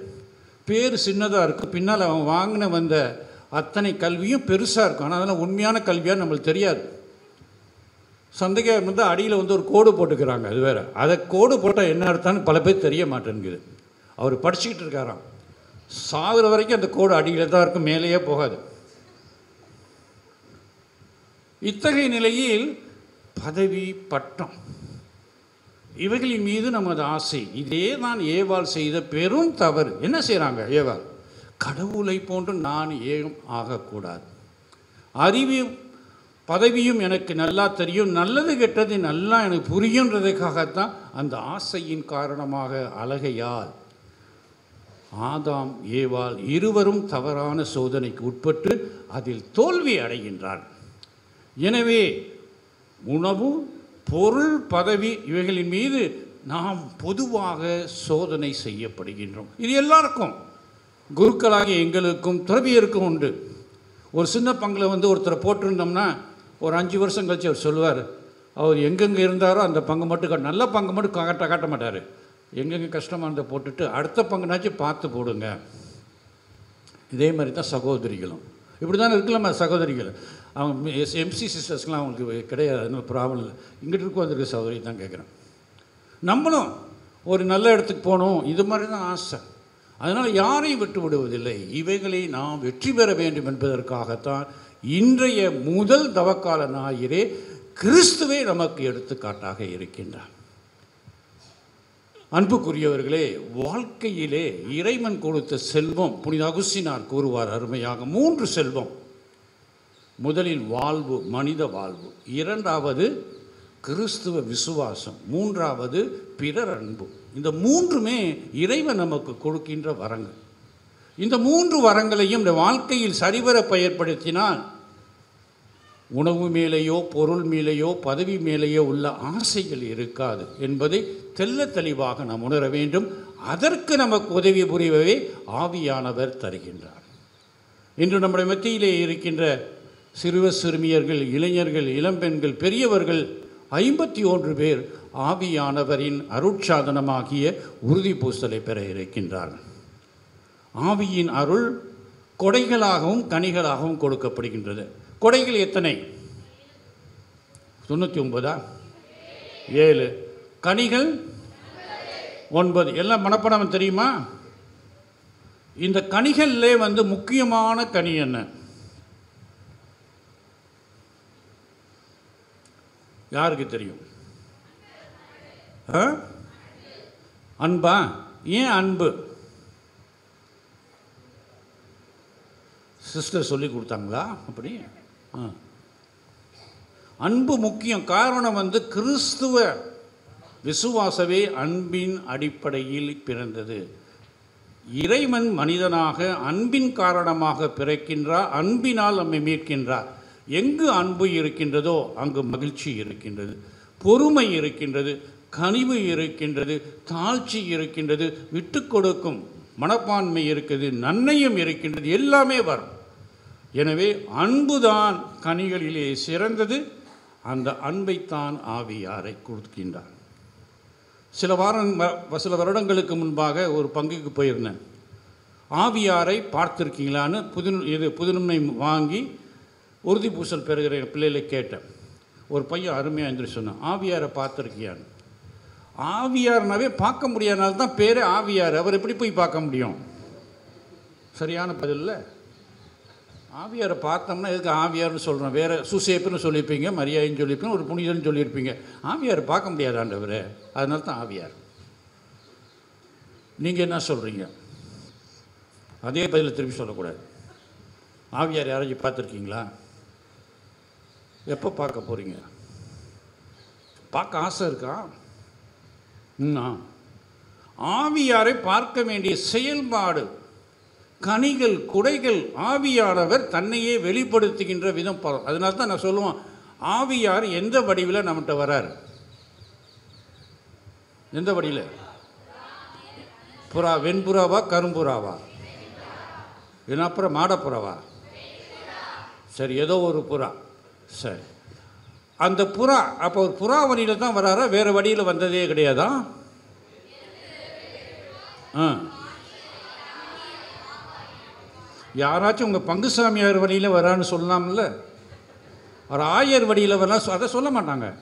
S4: பேர் சின்னதாக இருக்கும் பின்னால் அவன் வாங்கின வந்த அத்தனை கல்வியும் பெருசாக இருக்கும். ஆனால் அதெல்லாம் உண்மையான கல்வியாக நம்மளுக்கு தெரியாது. சந்தேகம் வந்து அடியில் வந்து ஒரு கோடு போட்டுக்கிறாங்க அது வேறு. அதை கோடு போட்டால் என்ன அர்த்தம்னு பல பேர் தெரிய மாட்டேங்குது. அவர் படிச்சுக்கிட்டு இருக்காராம். சாகுற வரைக்கும் அந்த கோடு அடியில் தான் இருக்கும் மேலேயே போகாது. இத்தகைய நிலையில் பதவி பட்டம் இவைகளின் மீது நமது ஆசை. இதே தான் ஏவாள் செய்த பெரும் தவறு. என்ன செய்கிறாங்க ஏவாள்? கடவுளை போன்று நான் ஏன் ஆகக்கூடாது? அறிவு பதவியும் எனக்கு நல்லா தெரியும் நல்லது கெட்டது நல்லா எனக்கு புரியுன்றதுக்காகத்தான் அந்த ஆசையின் காரணமாக அழகையால் ஆதாம் ஏவால் இருவரும் தவறான சோதனைக்கு உட்பட்டு அதில் தோல்வி அடைகின்றார். எனவே உணவு பொருள் பதவி இவைகளின் மீது நாம் பொதுவாக சோதனை செய்யப்படுகின்றோம். இது எல்லாருக்கும். குருக்களாகிய எங்களுக்கும் துறவியருக்கும் உண்டு. ஒரு சின்ன பங்கில் வந்து ஒருத்தரை போட்டிருந்தோம்னா ஒரு அஞ்சு வருஷம் கழிச்சு அவர் சொல்லுவார் அவர் எங்கெங்கே இருந்தாரோ அந்த பங்கு மட்டும் நல்ல பங்கு மட்டும் காட்ட காட்ட மாட்டார். எங்கெங்கே கஷ்டமாக இருந்த போட்டுட்டு அடுத்த பங்குனாச்சும் பார்த்து போடுங்க. இதே மாதிரி தான் சகோதரிகளும். இப்படி தான் இருக்கலாமா சகோதரிகள். அவங்க எஸ் எம்சி சிஸ்டர்ஸ்லாம் அவங்களுக்கு கிடையாது. அதனால ப்ராப்ளம் இல்லை. இங்கிட்டு இருக்க வந்திருக்க சகோதரி தான் கேட்குறேன் நம்மளும் ஒரு நல்ல இடத்துக்கு போகணும். இது மாதிரி தான் ஆசை. அதனால் யாரையும் விட்டு விடுவதில்லை. இவைகளை நாம் வெற்றி பெற வேண்டும் என்பதற்காகத்தான் இன்றைய முதல் தவக்கால ஞாயிறே கிறிஸ்துவே நமக்கு எடுத்துக்காட்டாக இருக்கின்றார். அன்புக்குரியவர்களே வாழ்க்கையிலே இறைவன் கொடுத்த செல்வம் புனித அகுசினார் கூறுவார் அருமையாக மூன்று செல்வம். முதலில் வாழ்வு மனித வாழ்வு. இரண்டாவது கிறிஸ்துவ விசுவாசம். மூன்றாவது பிறர் அன்பு. இந்த மூன்றுமே இறைவன் நமக்கு கொடுக்கின்ற வரங்கள். இந்த மூன்று வரங்களையும் இந்த வாழ்க்கையில் சரிவர பயன்படுத்தினால் உணவு மேலேயோ பொருள் மேலேயோ பதவி மேலேயோ உள்ள ஆசைகள் இருக்காது என்பதை தெல்ல தெளிவாக நாம் உணர வேண்டும். அதற்கு நமக்கு உதவி புரியவே ஆவியானவர் தருகின்றார். இன்று நம்முடைய மத்தியிலே இருக்கின்ற சிறுவ சிறுமியர்கள் இளைஞர்கள் இளம்பெண்கள் பெரியவர்கள் ஐம்பத்தி ஒன்று பேர் ஆவியானவரின் அருட்சாதனமாகிய உறுதி பூசலை பெற இருக்கின்றார்கள். ஆவியின் அருள் கொடைகளாகவும் கனிகளாகவும் கொடுக்கப்படுகின்றது. கொடைகள் எத்தனை? தொண்ணூற்றி ஒன்பதா? ஏழு. கனிகள்? ஒன்பது. எல்லாம் மனப்படம் தெரியுமா? இந்த கனிகளிலே வந்து முக்கியமான கனி என்ன? யாருக்கு தெரியும்? ஆ? அன்பா? ஏன் அன்பு? சிஸ்டர் சொல்லி கொடுத்தாங்களா? அப்படி? ஆ. அன்பு முக்கியம். காரணம் வந்து கிறிஸ்துவ விசுவாசவே அன்பின் அடிப்படையில் பிறந்தது. இறைவன் மனிதனாக அன்பின் காரணமாக பிறக்கின்றார் அன்பினால் நம்மை மீட்கின்றார். எங்கு அன்பு இருக்கின்றதோ அங்கு மகிழ்ச்சி இருக்கின்றது. பொறுமை இருக்கின்றது கனிவு இருக்கின்றது தாழ்ச்சி இருக்கின்றது விட்டு கொடுக்கும் மனப்பான்மை இருக்குது நன்மையும் இருக்கின்றது எல்லாமே வரும். எனவே அன்புதான் கனிகளிலே சிறந்தது அந்த அன்பைத்தான் ஆவியாரை கொடுக்கின்றார். சில வாரம் சில வருடங்களுக்கு முன்பாக ஒரு பங்குக்கு போயிருந்தேன். ஆவியாரை பார்த்துருக்கீங்களான்னு புது இது புதுநன்மை வாங்கி உறுதி பூசல் பெறுகிற என் பிள்ளைகளை கேட்டேன். ஒரு பையன் அருமையாக எந்திரி சொன்னான் ஆவியாரை பார்த்துருக்கியான்னு? ஆவியார்னாவே பார்க்க முடியாதனால தான் பேரே ஆவியார். அவர் எப்படி போய் பார்க்க முடியும்? சரியான பதில்ல ஆவியாரை பார்த்தோம்னா எதுக்கு ஆவியார்னு சொல்கிறோம் வேறு சுசேப்புன்னு சொல்லியிருப்பீங்க மரியாதைன்னு சொல்லியிருப்பீங்க ஒரு புனிதன்னு சொல்லியிருப்பீங்க. ஆவியாரை பார்க்க முடியாதாண்டவர் அதனால தான் ஆவியார். நீங்கள் என்ன சொல்கிறீங்க அதே பதிலை திருப்பி சொல்லக்கூடாது. ஆவியார் யாராச்சும் பார்த்துருக்கீங்களா? எப்போ பார்க்க போகிறீங்க பார்க்க ஆசை இருக்கா? இன்னும் ஆவியாரை பார்க்க வேண்டிய செயல்பாடு கனிகள் குடைகள் ஆவியானவர் தன்னையே வெளிப்படுத்துகின்ற விதம் பா- அதனால தான் நான் சொல்லுவேன் ஆவியார் எந்த வடிவில் நம்மகிட்ட வரார்? எந்த வடிவில் புறா வெண்புறாவா கரும்புறாவா? இல்லைன்னா அப்புறம் மாடப்புறாவா? சரி ஏதோ ஒரு புறா. சரி. அந்த புறா அப்போ ஒரு புறா வழியில் தான் வராரா? வேறு வழியில் வந்ததே கிடையாதா? ஆ. யாராச்சும் உங்கள் பங்குசாமியார் வழியில் வரான்னு சொல்லலாம்ல ஒரு ஆயர் வழியில் வரலாம் சொ- அதை சொல்ல மாட்டாங்க.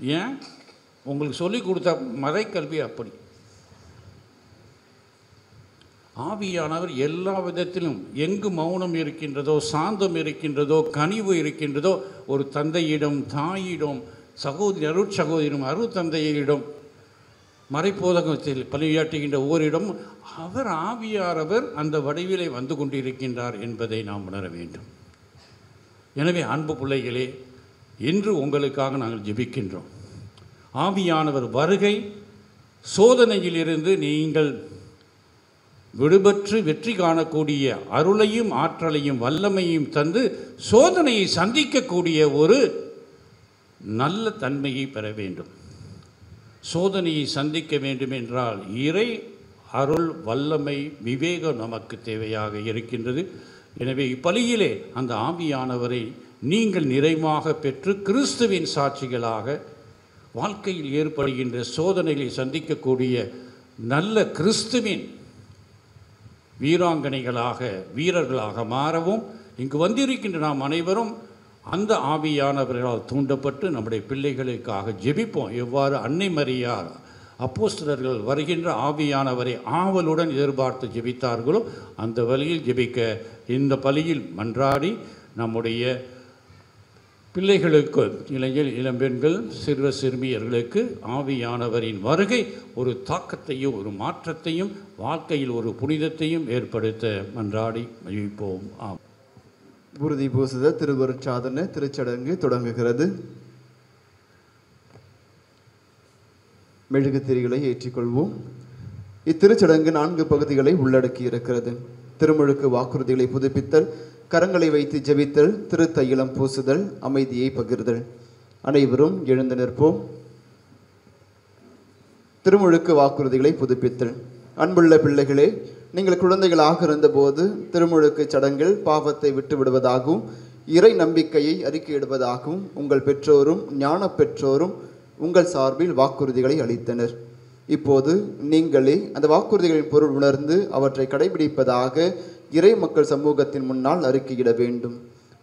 S4: ஏன்? உங்களுக்கு சொல்லி கொடுத்த மறைக்கல்வி அப்படி. ஆவியானவர் எல்லா விதத்திலும் எங்கு மௌனம் இருக்கின்றதோ சாந்தம் இருக்கின்றதோ கனிவு இருக்கின்றதோ ஒரு தந்தையிடம் தாயிடம் சகோதரி அருட்சகோதரிடம் அருள் மறைப்போதகத்தில் பணியாற்றுகின்ற ஓரிடம் அவர் ஆவியாரவர் அந்த வடிவிலே வந்து கொண்டிருக்கின்றார் என்பதை நாம் உணர வேண்டும். எனவே அன்பு பிள்ளைகளே இன்று உங்களுக்காக நாங்கள் ஜெபிக்கின்றோம். ஆவியானவர் வருகை சோதனையிலிருந்து நீங்கள் விடுபற்று வெற்றி காணக்கூடிய அருளையும் ஆற்றலையும் வல்லமையும் தந்து சோதனையை சந்திக்கக்கூடிய ஒரு நல்ல தன்மையை பெற வேண்டும். சோதனையை சந்திக்க வேண்டும் என்றால் இறை அருள் வல்லமை விவேகம் நமக்கு தேவையாக இருக்கின்றது. எனவே இப்பலியிலே அந்த ஆவியானவரை நீங்கள் நிறைவாக பெற்று கிறிஸ்துவின் சாட்சிகளாக வாழ்க்கையில் ஏற்படுகின்ற சோதனைகளை சந்திக்கக்கூடிய நல்ல கிறிஸ்துவின் வீராங்கனைகளாக வீரர்களாக மாறவும் இங்கு வந்திருக்கின்ற நாம் அனைவரும் அந்த ஆவியானவர்களால் தூண்டப்பட்டு நம்முடைய பிள்ளைகளுக்காக ஜெபிப்போம். எவ்வாறு? அன்னை மரியார் அப்போஸ்தலர்கள் வருகின்ற ஆவியானவரை ஆவலுடன் எதிர்பார்த்து ஜெபித்தார்களோ அந்த வழியில் ஜெபிக்க இந்த பலியில் மன்றாடி நம்முடைய பிள்ளைகளுக்கு இளைஞர் இளம்பெண்கள் சிறுவ சிறுமியர்களுக்கு ஆவியானவரின் வருகை ஒரு தாக்கத்தையும் ஒரு மாற்றத்தையும் வாழ்க்கையில் ஒரு புனிதத்தையும் ஏற்படுத்த மன்றாடி மகிழ்ப்போம் ஆம்.
S9: உறுதி பூசுத திருவருட்சாதன திருச்சடங்கு தொடங்குகிறது. மெழுகுத்திரிகளை ஏற்றிக்கொள்வோம். இத்திருச்சடங்கு நான்கு பகுதிகளை உள்ளடக்கி இருக்கிறது திருமுழுக்கு வாக்குறுதிகளை புதுப்பித்தல் கரங்களை வைத்து ஜெபித்தல் திருத்தையிலம் பூசுதல் அமைதியை பகிர்தல். அனைவரும் எழுந்து நிற்போம். திருமுழுக்கு வாக்குறுதிகளை புதுப்பித்தல். அன்புள்ள பிள்ளைகளே நீங்கள் குழந்தைகளாக இருந்தபோது திருமுழுக்கு சடங்கில் பாவத்தை விட்டு விடுவதாகவும் இறை நம்பிக்கையை அறிக்கையிடுவதாகவும் உங்கள் பெற்றோரும் ஞான பெற்றோரும் உங்கள் சார்பில் வாக்குறுதிகளை அளித்தனர். இப்போது நீங்களே அந்த வாக்குறுதிகளின் பொருள் உணர்ந்து அவற்றை கடைபிடிப்பதாக இறை மக்கள் சமூகத்தின் முன்னால் அறிக்கையிட வேண்டும்.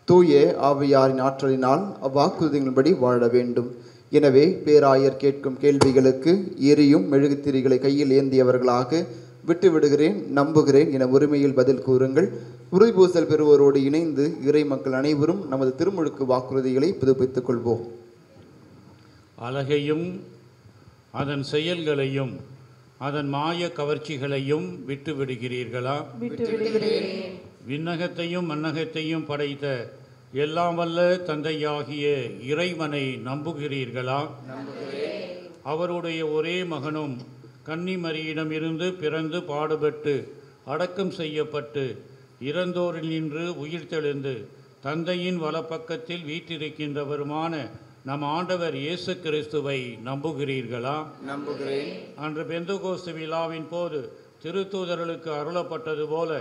S9: தூய ஆவியாரின் ஆற்றலினால் அவ்வாக்குறுதிகளின்படி வாழ வேண்டும். எனவே பேராயர் கேட்கும் கேள்விகளுக்கு எரியும் மெழுகுத்திரிகளை கையில் ஏந்தியவர்களாக விட்டுவிடுகிறேன் நம்புகிறேன் என உரிமையில் பதில் கூறுங்கள். உறுதிபூசல் பெறுவோரோடு இணைந்து இறை மக்கள் அனைவரும் நமது திருமுழுக்கு வாக்குறுதிகளை புதுப்பித்துக் கொள்வோம்
S4: அழகையும் அதன் செயல்களையும் அதன் மாய கவர்ச்சிகளையும் விட்டு விடுகிறீர்களா
S5: விட்டு விடுகிறேன்
S4: விண்ணகத்தையும் மன்னகத்தையும் படைத்த எல்லாம் வல்ல தந்தையாகிய இறைவனை நம்புகிறீர்களா? அவருடைய ஒரே மகனும் கன்னிமரியிடமிருந்து பிறந்து பாடுபட்டு அடக்கம் செய்யப்பட்டு இறந்தோரில் நின்று உயிர் தெழுந்து தந்தையின் வலப்பக்கத்தில் வீற்றிருக்கின்றவருமான நம் ஆண்டவர் இயேசு கிறிஸ்துவை நம்புகிறீர்களா?
S9: நம்புகிறேன்.
S4: அன்று பெந்தகோஸ்து விழாவின் போது திருத்தூதர்களுக்கு அருளப்பட்டது போல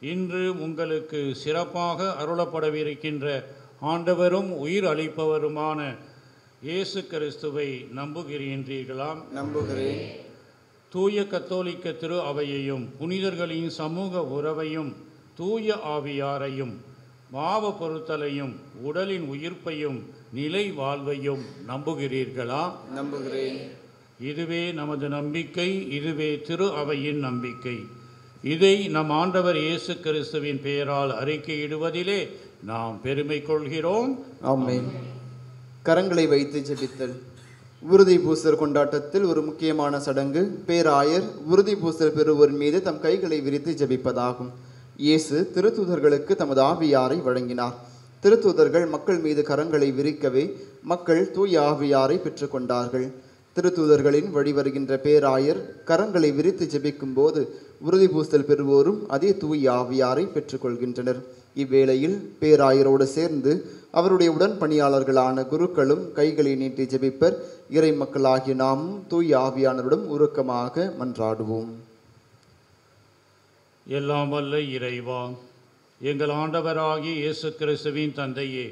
S4: இன்று உங்களுக்கு சிறப்பாக அருளப்படவிருக்கின்ற ஆண்டவரும் உயிர் அளிப்பவருமான இயேசு கிறிஸ்துவை நம்புகிறீர்களா
S9: நம்புகிறேன்.
S4: தூய கத்தோலிக்க திரு அவையையும் புனிதர்களின் சமூக உறவையும் தூய ஆவியாரையும் பாவ பொருத்தலையும் உடலின் உயிர்ப்பையும் நிலை வாழ்வையும் நம்புகிறீர்களா?
S9: நம்புகிறேன்.
S4: இதுவே நமது நம்பிக்கை இதுவே திரு அவையின் நம்பிக்கை. இதை நம் ஆண்டவர் இயேசு கிறிஸ்துவின் பெயரால் அறிக்கையிடுவதிலே நாம் பெருமை கொள்கிறோம்.
S9: ஆமென். கரங்களை வைத்து ஜெபித்தல். உறுதி பூசல் கொண்டாட்டத்தில் ஒரு முக்கியமான சடங்கு பேராயர் உறுதி பூசல் பெறுவோர் மீது தம் கைகளை விரித்து ஜெபிப்பதாகும். இயேசு திருத்தூதர்களுக்கு தமது ஆவியாரை வழங்கினார். திருத்தூதர்கள் மக்கள் மீது கரங்களை விரிக்கவே மக்கள் தூய ஆவியாரை பெற்றுக்கொண்டார்கள். திருத்தூதர்களின் வழிவருகின்ற பேராயர் கரங்களை விரித்து ஜெபிக்கும் போது உறுதி பூசல் பெறுவோரும் அதே தூய ஆவியாரை பெற்றுக்கொள்கின்றனர். இவ்வேளையில் பேராயரோடு சேர்ந்து அவருடைய உடன் பணியாளர்களான குருக்களும் கைகளை நீட்டி ஜெபிப்பர். இறை மக்களாகிய நாமும் தூய ஆவியானருடன் உருக்கமாக மன்றாடுவோம்.
S4: எல்லாம் வல்ல இறைவா எங்கள் ஆண்டவராகிய இயேசு கிறிஸ்துவின் தந்தையே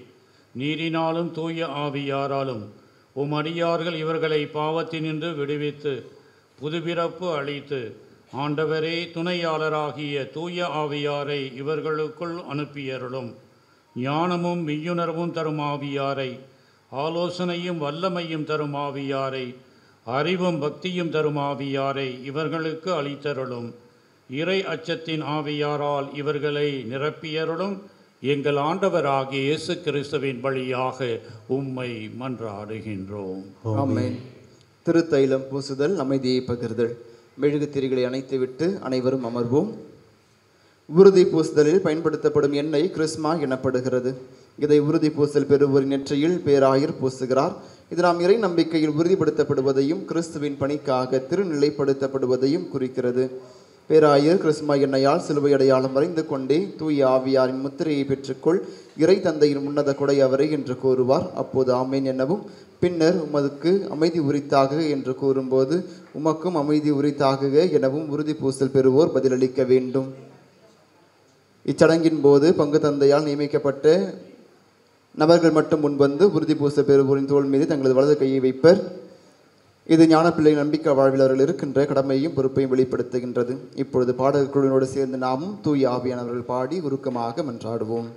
S4: நீரினாலும் தூய ஆவியாராலும் உம் அடியார்கள் இவர்களை பாவத்தினின்று விடுவித்து புதுபிறப்பு அளித்து ஆண்டவரே துணையாளராகிய தூய ஆவியாரை இவர்களுக்குள் அனுப்பியருளும். ஞானமும் மெய்யுணர்வும் தரும் ஆவியாரை ஆலோசனையும் வல்லமையும் தரும் ஆவியாரை அறிவும் பக்தியும் தரும் ஆவியாரை இவர்களுக்கு அளித்தருளும். இறை அச்சத்தின் ஆவியாரால் இவர்களை நிரப்பியருளும் எங்கள் ஆண்டவராகிய இயேசு கிறிஸ்துவின் வழியாக உம்மை மன்றாடுகின்றோம்.
S3: ஆமென். திருத்தைலம் பூசுதல் அமைதியை பகிர்தல். மெழுகு திரிகளை அணைத்துவிட்டு அனைவரும் அமர்வோம். உறுதி பூசுதலில் பயன்படுத்தப்படும் எண்ணெய் கிறிஸ்மா எனப்படுகிறது. இதை உறுதி பூசல் பெறுவோரின் நெற்றியில் பேராயர் பூசுகிறார். இது நாம் இறை நம்பிக்கையில் உறுதிப்படுத்தப்படுவதையும் கிறிஸ்துவின் பணிக்காக திருநிலைப்படுத்தப்படுவதையும் குறிக்கிறது. பேராயர் கிறிஸ்மா எண்ணெயால் சிலுவை அடையாளம் வரைந்து கொண்டே தூய ஆவியாரின் முத்திரையை பெற்றுக்கொள். இறை தந்தையின் முன்னத கொடை அவரை என்று கூறுவார். அப்போது ஆமேன் எனவும் பின்னர் உமதுக்கு அமைதி உரித்தாக என்று கூறும்போது உமக்கும் அமைதி உரித்தாக எனவும் உறுதி பூசல் பெறுவோர் பதிலளிக்க வேண்டும். இச்சடங்கின் போது பங்கு தந்தையால் நியமிக்கப்பட்ட நபர்கள் மட்டும் முன்வந்து உறுதி பூச பெறுவோரின் தோள் மீது தங்களது வலது கையை வைப்பர். இது ஞானப்பிள்ளை நம்பிக்கை வாழ்வில் அவர்கள் இருக்கின்ற கடமையும் பொறுப்பையும் வெளிப்படுத்துகின்றது. இப்பொழுது பாடகர் குழுவினோடு சேர்ந்து நாமும் தூய் ஆவியானவர்கள் பாடி உருக்கமாக மன்றாடுவோம்.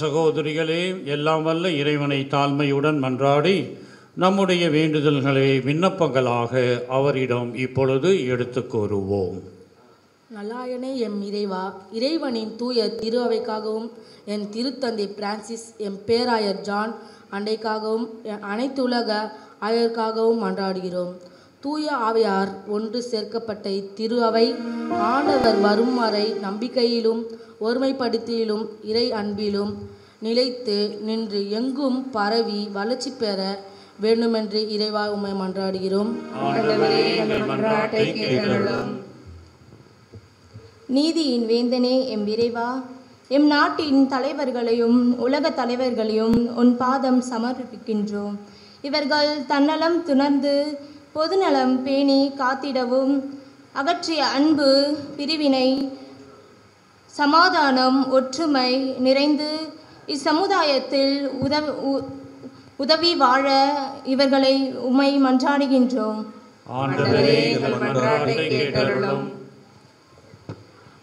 S4: சகோதரிகளே எல்லாம் வல்ல இறைவனை தாழ்மையுடன் மன்றாடி நம்முடைய வேண்டுதல்களை விண்ணப்பங்களாக அவரிடம் இப்பொழுது எடுத்து கூறுவோம்.
S10: நலாயனே எம் இறைவா இறைவனின் தூய திரு அவைக்காகவும் என் திருத்தந்தை பிரான்சிஸ் எம் பேராயர் ஜான் அண்டைக்காகவும் அனைத்துலக ஆயருக்காகவும் மன்றாடுகிறோம். தூய ஆவையார் ஒன்று சேர்க்கப்பட்ட இத்திரு அவை ஆண்டவர் வரும் வரை நம்பிக்கையிலும் ஒருமைப்படுத்தியிலும் இறை அன்பிலும் நிலைத்து நின்று எங்கும் பரவி வளர்ச்சி பெற வேண்டுமென்று இறைவா உம்மை மன்றாடுகிறோம்.
S11: நீதியின் வேந்தனே எம் இறைவா எம் நாட்டின் தலைவர்களையும் உலக தலைவர்களையும் உன் பாதம் சமர்ப்பிக்கின்றோம். இவர்கள் தன்னலம் துணர்ந்து பொதுநலம் பேணி காத்திடவும் அகற்றிய அன்பு பிரிவினை சமாதானம் ஒற்றுமை நிறைந்து இச்சமுதாயத்தில் உதவி உ- உதவி வாழ இவர்களை உமை மன்றாடுகின்றோம்.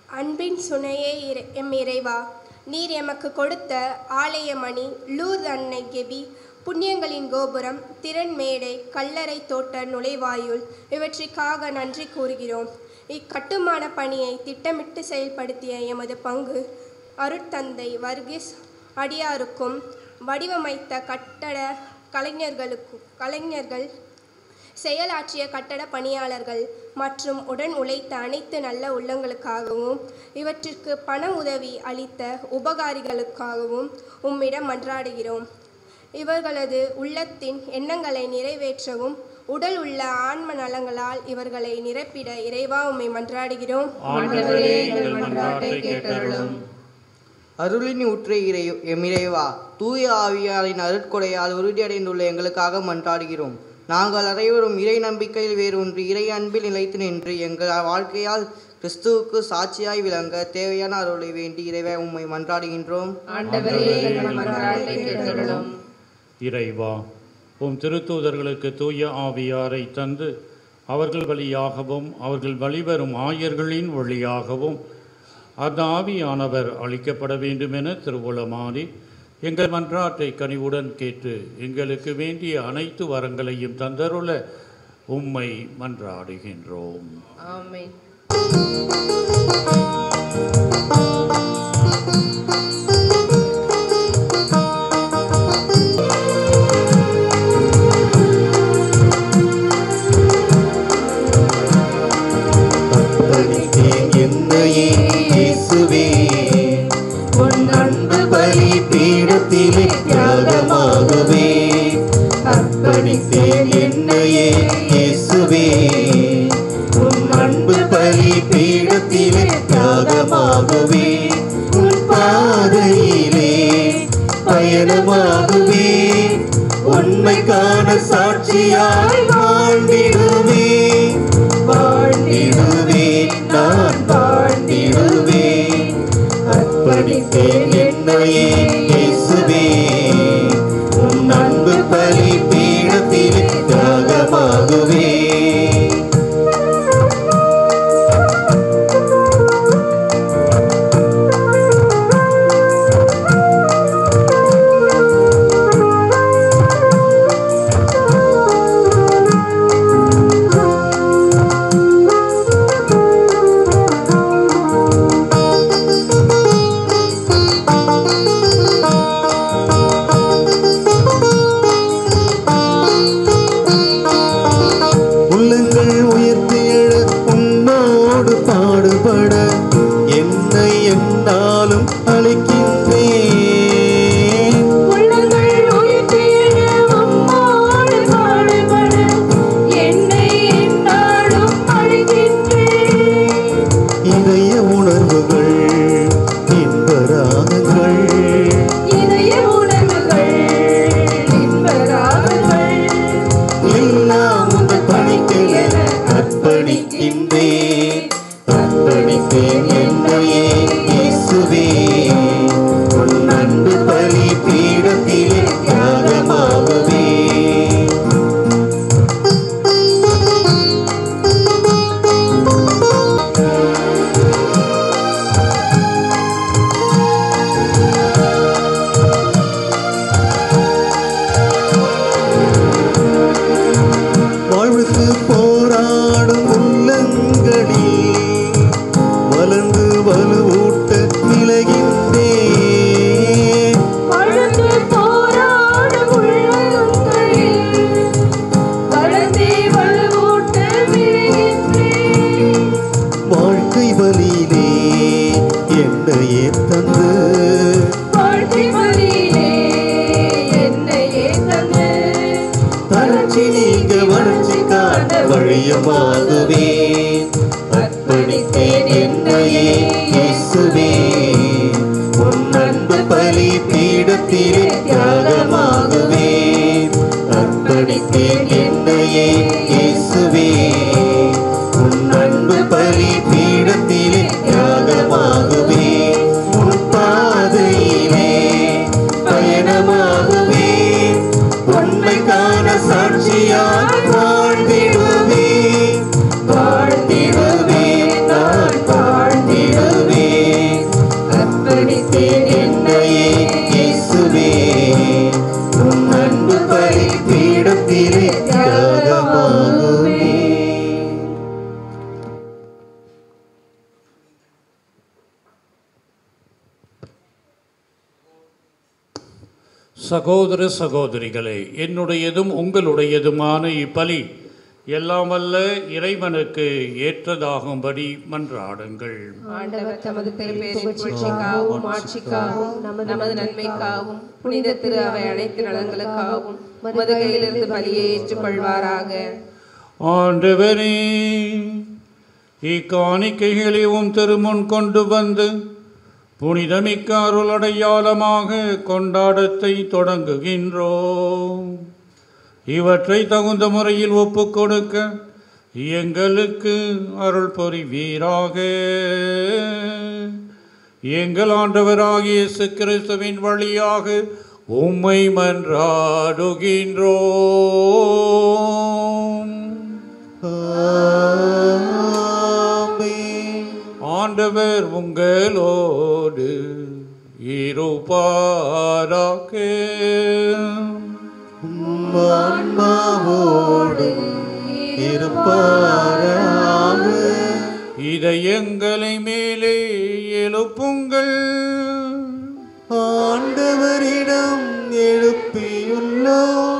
S12: அன்பின் சுனையே எம் இறைவா நீர் எமக்கு கொடுத்த ஆலயமணி லூர் அன்னை கெபி புண்ணியங்களின் கோபுரம் திறன்மேடை கல்லறை தோட்ட நுழைவாயுள் இவற்றிற்காக நன்றி கூறுகிறோம். இக்கட்டுமான பணியை திட்டமிட்டு செயல்படுத்திய எமது பங்கு அருட்தந்தை வர்கீஸ் அடியாருக்கும் வடிவமைத்த கட்டட கலைஞர்களுக்கும் கலைஞர்கள் செயலாற்றிய கட்டட பணியாளர்கள் மற்றும் உடன் உழைத்த அனைத்து நல்ல உள்ளங்களுக்காகவும் இவற்றிற்கு பண உதவி அளித்த உபகாரிகளுக்காகவும் உம்மிடம் மன்றாடுகிறோம். இவர்களது உள்ளத்தின் எண்ணங்களை நிறைவேற்றவும் உடல் உள்ள ஆன்ம நலங்களால் இவர்களை நிரப்பிட இறைவா உம்மை மன்றாடுகிறோம்.
S4: ஆண்டவரே எங்கள் மன்றாட்டை கேட்டருளும்.
S13: அருளின் ஊற்றை இறை எம் இறைவா தூய ஆவியாரின் அருட்கொடையால் உறுதியடைந்துள்ள எங்களுக்காக மன்றாடுகிறோம். நாங்கள் அனைவரும் இறை நம்பிக்கையில் வேரூன்றி இறை அன்பில் நிலைத்து நின்று எங்கள் வாழ்க்கையால் கிறிஸ்துவுக்கு சாட்சியாய் விளங்க தேவையான அருளை வேண்டி இறைவா உம்மை மன்றாடுகின்றோம்
S5: ஆண்டவரே எங்கள் மன்றாட்டை கேட்டருளும்
S4: இறைவா உம் திருத்தூதர்களுக்கு தூய ஆவியாரை தந்து அவர்கள் வழியாகவும் அவர்கள் வழிவரும் ஆயர்களின் வழியாகவும் அந்த ஆவியானவர் அளிக்கப்பட வேண்டுமென திருவுளமாறி எங்கள் மன்றாட்டை கனிவுடன் கேட்டு எங்களுக்கு வேண்டிய அனைத்து வரங்களையும் தந்தருள உம்மை மன்றாடுகின்றோம்.
S5: ஆமென்.
S3: என்னையே இயேசுவே உன் அன்பு பலி பீடத்திலே தியாகமாகவே உன் பாதையிலே பயணமாகவே உண்மைக்கான சாட்சியாய் வாழ்ந்திடுவே.
S4: சகோதரிகளே என்னுடையதும் உங்களுடையதுமான இப்பலி எல்லாம் வல்ல இறைவனுக்கு ஏற்றதாகும்படி மன்றாடுங்கள்.
S6: ஆண்டவர் தமது பெரும்பேரின் புகழ்ச்சிக்காகவும் ஆட்சிக்காகவும் நமது நன்மைக்காகவும் புனித திரு அவை அனைத்து நலன்களுக்காகவும் உமது கையிலிருந்து பலியை ஏற்றுக்கொள்வாராக.
S4: ஆண்டவரே இக்காணிக்கைகளை உம் திருமுன் கொண்டு வந்து புனிதமிக்க அருள் அடையாளமாக கொண்டாடத்தை தொடங்குகின்றோம். இவற்றை தகுந்த முறையில் ஒப்புக்கொடுக்க எங்களுக்கு அருள் புரிவீராக. எங்கள் ஆண்டவராகிய இயேசு கிறிஸ்துவின் வழியாக உம்மை மன்றாடுகின்றோம். ஆண்டவர் உங்களோடு இருப்பாராக.
S3: ஆன்மாவோடு இருப்பாராக.
S4: இதயங்களை மேலே எழுப்புங்கள்.
S3: ஆண்டவரிடம் எழுப்பியுள்ளோம்.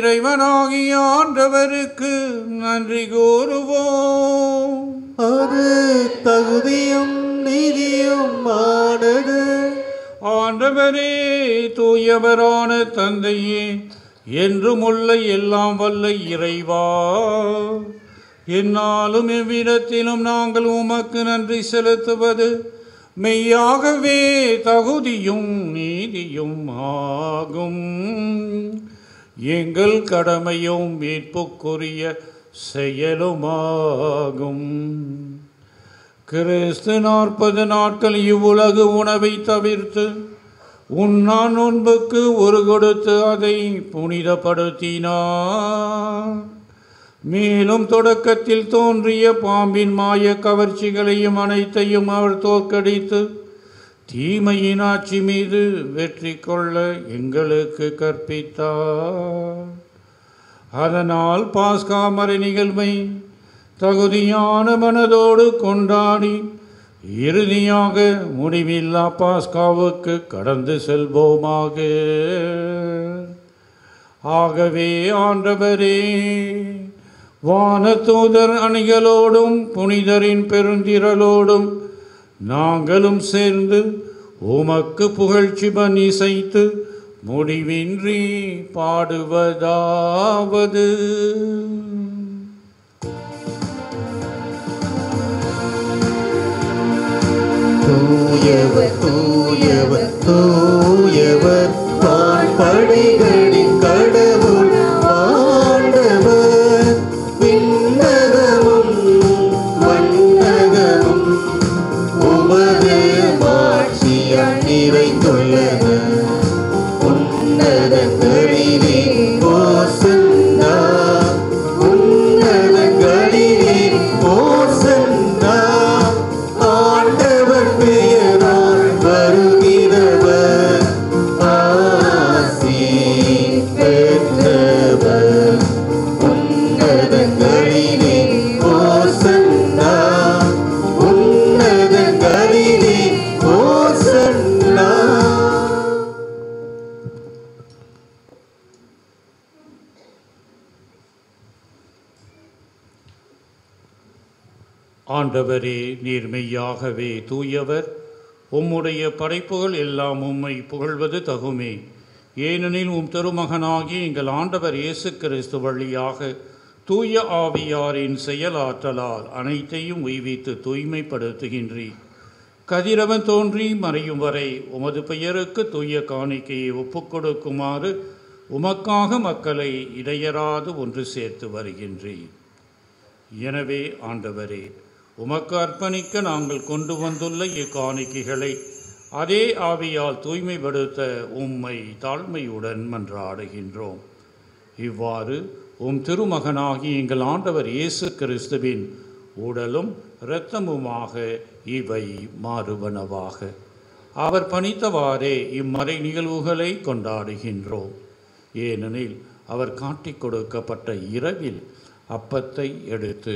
S4: இறைவனாகிய ஆண்டவருக்கு நன்றி கூறுவோம்.
S3: அது தகுதியும் நீதியும் ஆனது.
S4: ஆண்டவரே தூயவரான தந்தையே என்றும் உள்ள எல்லாம் வல்ல இறைவா. என்னாலும் எவ்விடத்திலும் நாங்கள் உமக்கு நன்றி செலுத்துவது மெய்யாகவே தகுதியும் நீதியும் ஆகும். எங்கள் கடமையும் மீட்புக்குரிய செயலுமாகும். கிறிஸ்து நாற்பது நாட்கள் இவ்வுலகு உணவை தவிர்த்து உண்ணா நோன்புக்கு ஒரு கொடுத்து அதை புனிதப்படுத்தினார். மேலும் தொடக்கத்தில் தோன்றிய பாம்பின் மாய கவர்ச்சிகளையும் அனைத்தையும் அவர் தோற்கடித்து தீமையின் ஆட்சி மீது வெற்றி கொள்ள எங்களுக்கு கற்பித்தார். அதனால் பாஸ்கா மறை நிகழ்வை தகுதியான மனதோடு கொண்டாடி இறுதியாக முடிவில்லா பாஸ்காவுக்கு கடந்து செல்வோமாக. ஆகவே ஆண்டவரே வானதூதர் அணிகளோடும் புனிதரின் பெருந்திரளோடும் நாங்களும் சேர்ந்து உமக்கு புகழ்ச்சிபன் இசைத்து முடிவின்றி பாடுவதாவது.
S3: தூயவர் தூயவர் தூயவர் வான்படைகளின் கடவுள்.
S4: யாகவே தூயவர் உம்முடைய படைப்புகள் எல்லாம் உம்மை புகழ்வது தகுமே. ஏனெனில் உம் திருமகனாகி எங்கள் ஆண்டவர் இயேசு கிறிஸ்து வழியாக தூய ஆவியாரின் செயலாற்றலால் அனைத்தையும் உய்வித்து தூய்மைப்படுத்துகின்றீர் கதிரவன் தோன்றி மறையும் வரை உமது பெயருக்கு தூய காணிக்கையை ஒப்புக்கொடுக்குமாறு உமக்காக மக்களை இடையராது ஒன்று சேர்த்து வருகின்றீர் எனவே ஆண்டவரே உமக்கு அர்ப்பணிக்க நாங்கள் கொண்டு வந்துள்ள இக்காணிக்கைகளை அதே ஆவியால் தூய்மைப்படுத்த உம்மை தாழ்மையுடன் மன்றாடுகின்றோம். இவ்வாறு உம் திருமகனாகி எங்கள் ஆண்டவர் இயேசு கிறிஸ்துவின் உடலும் இரத்தமுமாக இவை மாறுவனவாக. அவர் பணித்தவாறே இம்மறை நிகழ்வுகளை கொண்டாடுகின்றோம். ஏனெனில் அவர் காட்டிக் கொடுக்கப்பட்ட இரவில் அப்பத்தை எடுத்து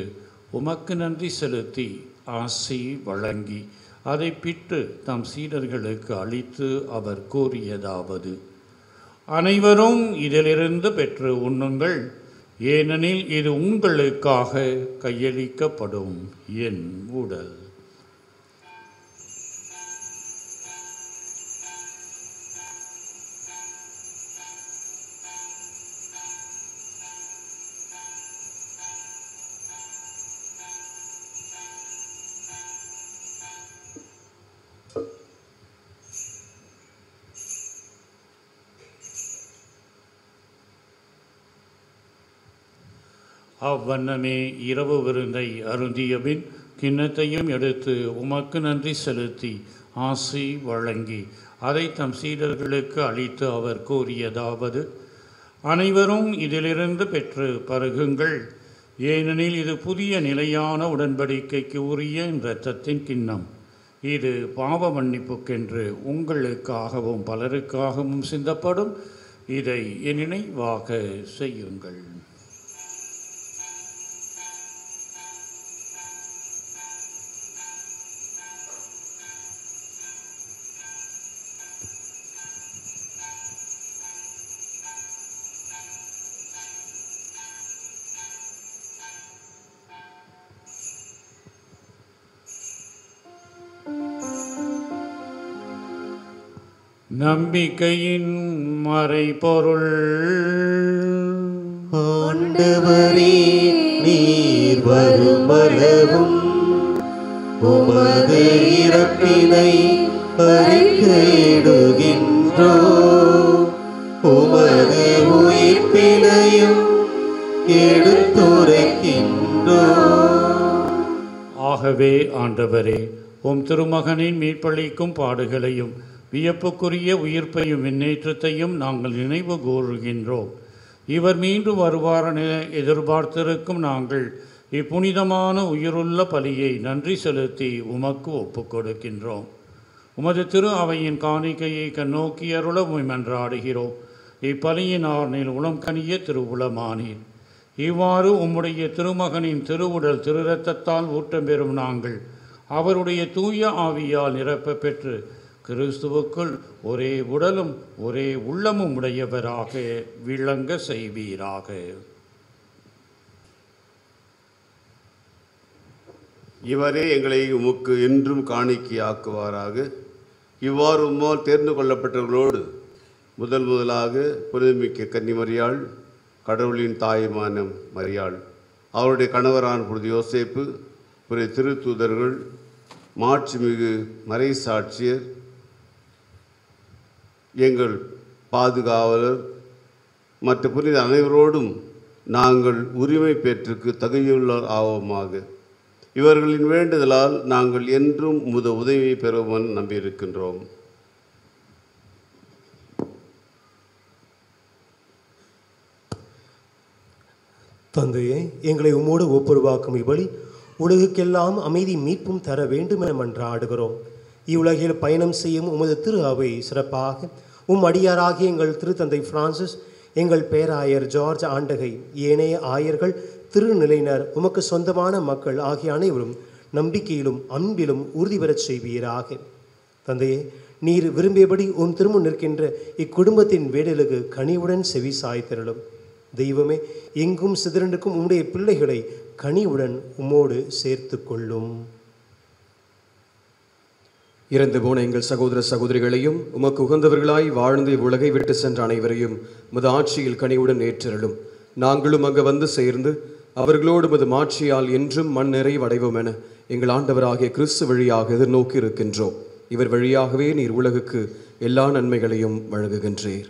S4: உமக்கு நன்றி செலுத்தி ஆசி வழங்கி அதை பிட்டு தம் சீடர்களுக்கு அளித்து அவர் கூறியதாவது. அனைவரும் இதிலிருந்து பெற்று உண்ணுங்கள். ஏனெனில் இது உங்களுக்காக கையளிக்கப்படும் என் உடல். அவ்வண்ணமே இரவு விருந்தை அருந்தியபின் கிண்ணத்தையும் எடுத்து உமக்கு நன்றி செலுத்தி ஆசி வழங்கி அதை தம் சீடர்களுக்கு அளித்து அவர் கூறியதாவது அனைவரும் இதிலிருந்து பெற்று பருகுங்கள். ஏனெனில் இது புதிய நிலையான உடன்படிக்கைக்கு உரிய இரத்தத்தின் கிண்ணம். இது பாவ மன்னிப்புக்கென்று உங்களுக்காகவும் பலருக்காகவும் சிந்தப்படும். இதை என் நினைவாக செய்யுங்கள். நம்பிக்கையின் மறைபொருள்.
S3: ஆண்டவரே நீர் வருமளவும் உமது இறப்பினை அறிக்கையிடுகின்றோ உமது உயிர்ப்பினையும் எடுத்துரைக்கின்றோ.
S4: ஆகவே ஆண்டவரே உம் திருமகனின் மீட்பளிக்கும் பாடுகளையும் வியப்புக்குரிய உயிர்ப்பையும் விண்ணேற்றத்தையும் நாங்கள் நினைவு கூறுகின்றோம். இவர் மீண்டும் வருவார் என எதிர்பார்த்திருக்கும் நாங்கள் இப்புனிதமான உயிருள்ள பலியை நன்றி செலுத்தி உமக்கு ஒப்புக் கொடுக்கின்றோம். உமது திரு அவையின் காணிக்கையை கண்ணோக்கி அருள உம்மை மன்றாடுகிறோம். இப்பலியின் ஆர்னில் உளம் கனிய திருவுளமானீர். இவ்வாறு உம்முடைய திருமகனின் திருவுடல் திருரத்தத்தால் ஊட்டம் பெறும் நாங்கள் அவருடைய தூய ஆவியால் நிரப்ப பெற்று கிறிஸ்துவுக்குள் ஒரே உடலும் ஒரே உள்ளமும் உடையவராக விளங்க செய்வீராக.
S8: இவரே எங்களை உமக்கு என்றும் காணிக்கையாக்குவாராக. இவ்வாறு உம்மால் தேர்ந்து கொள்ளப்பட்டவர்களோடு முதல் முதலாக புனிதமிக்க கன்னிமரியாள் கடவுளின் தாயுமான மரியாள் அவருடைய கணவரான புனித யோசேப்பு புனித திருத்தூதர்கள் மாட்சிமிகு மறை சாட்சியர் எங்கள் பாதுகாவலர் மற்ற புனித அனைவரோடும் நாங்கள் உரிமை பெற்றுக்கு தகுதியுள்ளோர் ஆவோமாக. இவர்களின் வேண்டுதலால் நாங்கள் என்றும் உமது உதவியை பெறுவோம் நம்பியிருக்கின்றோம்.
S14: தந்தையே எங்களை உம்மோடு ஒப்புருவாக்கும் இவ்வழி உலகுக்கெல்லாம் அமைதி மீட்பும் தர வேண்டும் என மன்றாடுகிறோம். இவ்வுலகில் பயணம் செய்யும் உமது திரு அவை சிறப்பாக உம் அடியாராகிய எங்கள் திருத்தந்தை பிரான்சிஸ் எங்கள் பேராயர் ஜார்ஜ் ஆண்டகை ஏனைய ஆயர்கள் திருநிலையினர் உமக்கு சொந்தமான மக்கள் ஆகிய அனைவரும் நம்பிக்கையிலும் அன்பிலும் உறுதி பெறச் செய்வீராக. தந்தையே நீர் விரும்பியபடி உன் திருமுன் நிற்கின்ற இக்குடும்பத்தின் வேடலுக்கு கனிவுடன் செவி சாய்த்திரளும். தெய்வமே எங்கும் சிதறண்டுக்கும் உம்முடைய பிள்ளைகளை கனிவுடன் உம்மோடு சேர்த்து கொள்ளும்
S15: இறந்து போன எங்கள் சகோதர சகோதரிகளையும் உமக்கு உகந்தவர்களாய் வாழ்ந்து இவ்வுலகை விட்டு சென்ற அனைவரையும் உமது ஆட்சியில் கனிவுடன் ஏற்றிரலும் நாங்களும் அங்கு வந்து சேர்ந்து அவர்களோடு உமது மாட்சியால் என்றும் மண் நிறைவடைவோம் என எங்கள் ஆண்டவராகிய கிறிஸ்து வழியாக எதிர்நோக்கி இருக்கின்றோம் இவர் வழியாகவே நீர் உலகுக்கு எல்லா நன்மைகளையும் வழங்குகின்றீர்.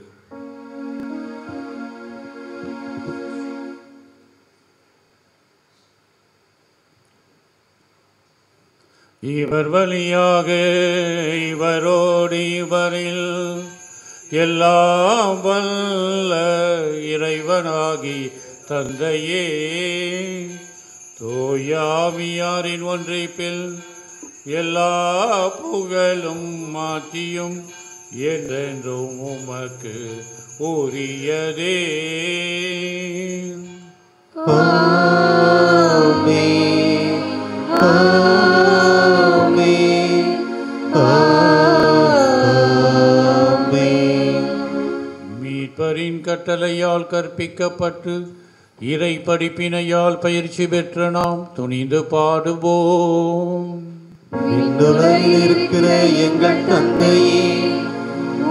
S4: இவர் வழியாக இவரோடு இவரில் எல்லாம் வல்ல இறைவனாகி தந்தையே. தோயாமியாரின் ஒன்றைப்பில் எல்லா புகழும் மாற்றியும் என்றென்றும் உமக்கு உரியதே. மீட்பரின் கட்டளையால் கற்பிக்கப்பட்டு இறை படிப்பினையால் பயிற்சி பெற்ற நாம் துணிந்து பாடுவோம்.
S3: இருக்கிற எங்கள் தந்தையே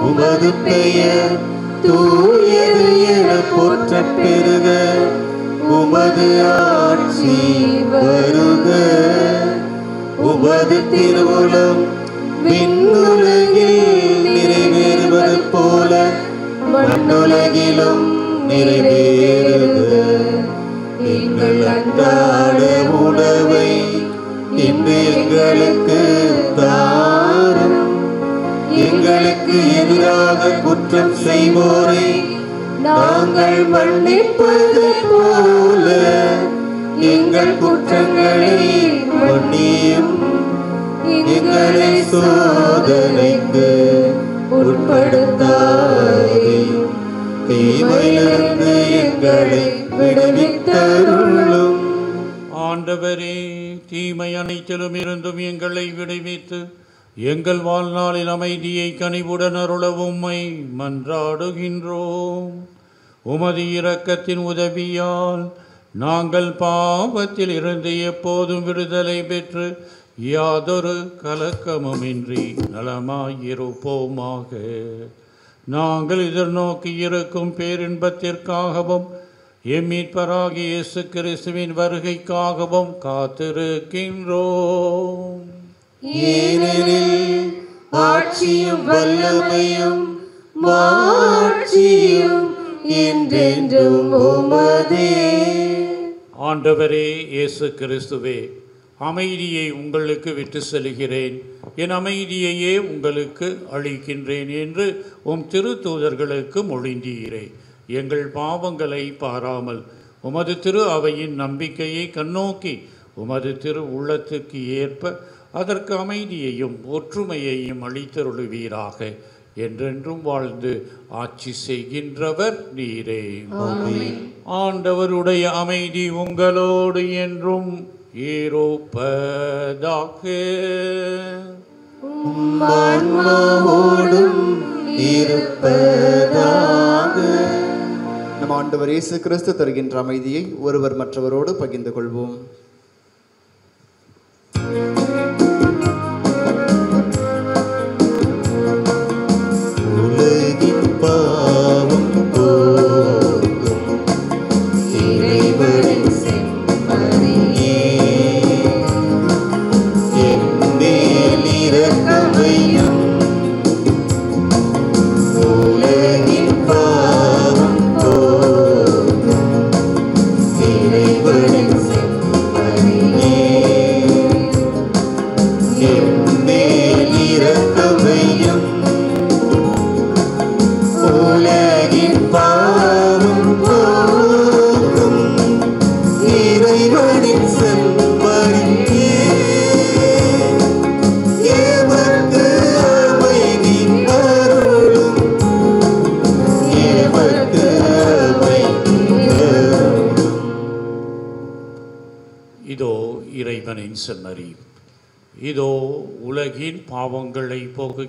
S3: உமது பெயர் தூயது என போற்றப் பெறுக. உமது ஆட்சி வருக. உமது திருவுளம் விண்ணுலகில் மண்ணுலகிலும் நிறைவேறுக எங்கள் அன்றாட உணவை இன்று எங்களுக்கு தாரும். எங்களுக்கு எதிராக குற்றம் செய்வோரை நாங்கள் மன்னிப்பது போல. எங்கள் குற்றங்களை மன்னியும் எங்களை சோதனைக்கு. உட்படுத்தாதையும் தீமையிலிருந்து எங்களை விடுவித்தருளும்.
S4: ஆண்டவரே தீமை அனைத்திலும் இருந்தும் எங்களை விடுவித்து எங்கள் வாழ்நாளில் அமைதியை கனிவுடன் அருள உம்மை மன்றாடுகின்றோம். உமது இரக்கத்தின் உதவியால் நாங்கள் பாவத்தில் இருந்து எப்போதும் விடுதலை பெற்று யாதொரு கலக்கமுமின்றி நலமாயிருப்போமாக. நாங்கள் எதிர்நோக்கி இருக்கும் பேரின்பத்திற்காகவும் எம்மீட்பராகிய இயேசு கிறிஸ்துவின் வருகைக்காகவும் காத்திருக்கின்றோம்.
S3: ஏனெனில் ஆட்சியும் வல்லமையும் மாட்சியும் என்றென்றும் உமதே.
S4: ஆண்டவரே இயேசு கிறிஸ்துவே அமைதியை உங்களுக்கு விட்டு செல்கிறேன். என் அமைதியையே உங்களுக்கு அளிக்கின்றேன் என்று உம் திருத்தூதர்களுக்கு மொழிந்தீரே. எங்கள் பாவங்களை பாராமல் உமது திரு அவையின் நம்பிக்கையை கண்ணோக்கி உமது திரு உள்ளத்துக்கு ஏற்ப அதற்கு அமைதியையும் ஒற்றுமையையும் அளித்தருளுவீராக. என்றென்றும் வாழ்ந்து ஆட்சி செய்கின்றவர் நீரே. ஆண்டவருடைய அமைதி உங்களோடு என்றும் இருப்பதாக
S3: ஆன்மாவோடும் இருப்பதாக.
S9: நம் ஆண்டவர் இயேசு கிறிஸ்து தருகின்ற அமைதியை ஒருவர் மற்றவரோடு பகிர்ந்து கொள்வோம்.
S3: உலகின்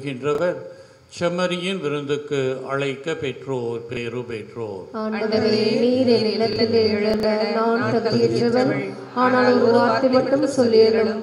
S4: விரும்புகின்றவர் செம்மறியின் விருந்துக்கு அழைக்க பெற்றோர் பேரு பெற்றோர்.
S6: ஆனால் ஒரு வார்த்தை மட்டும் சொல்லியலும்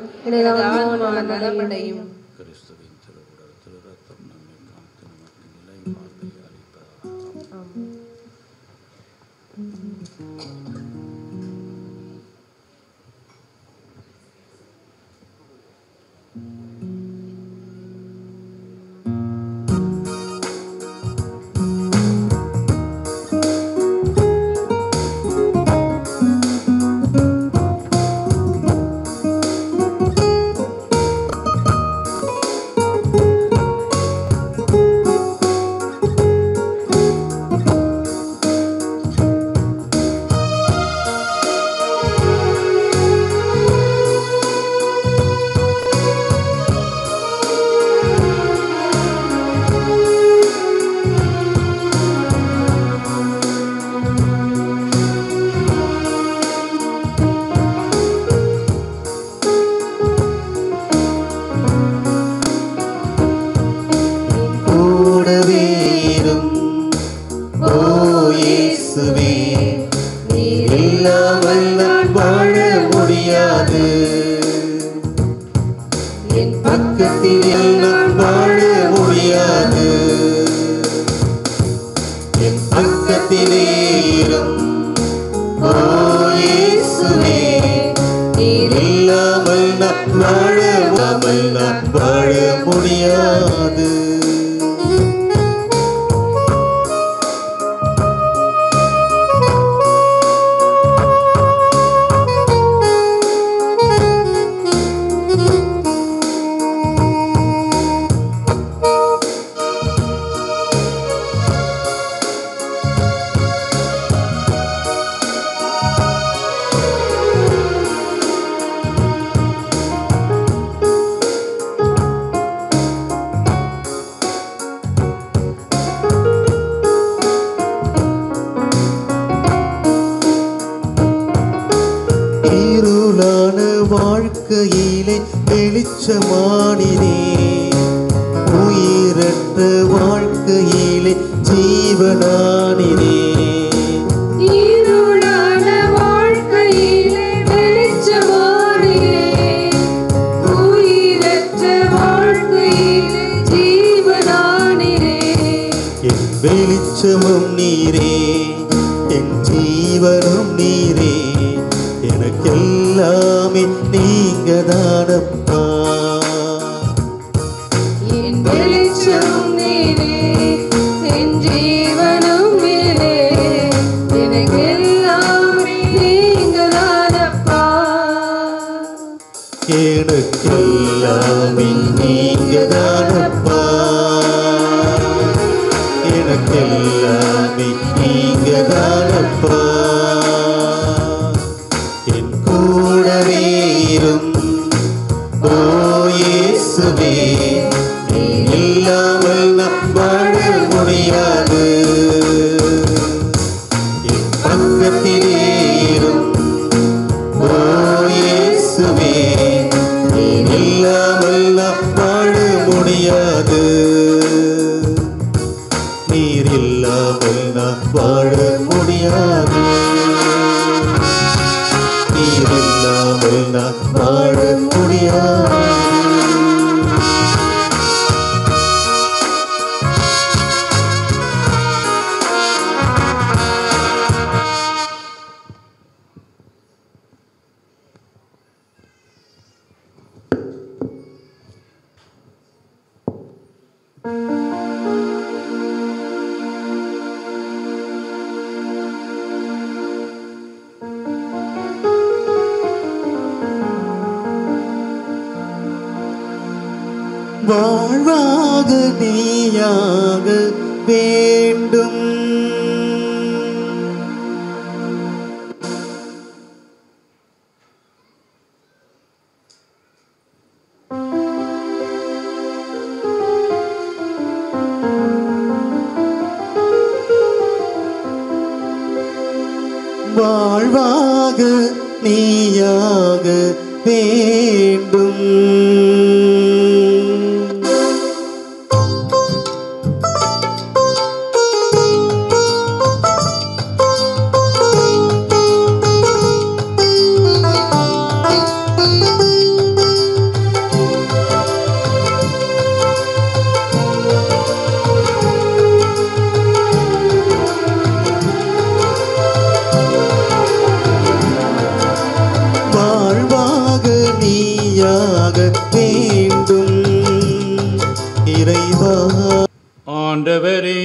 S4: ஆண்டவரே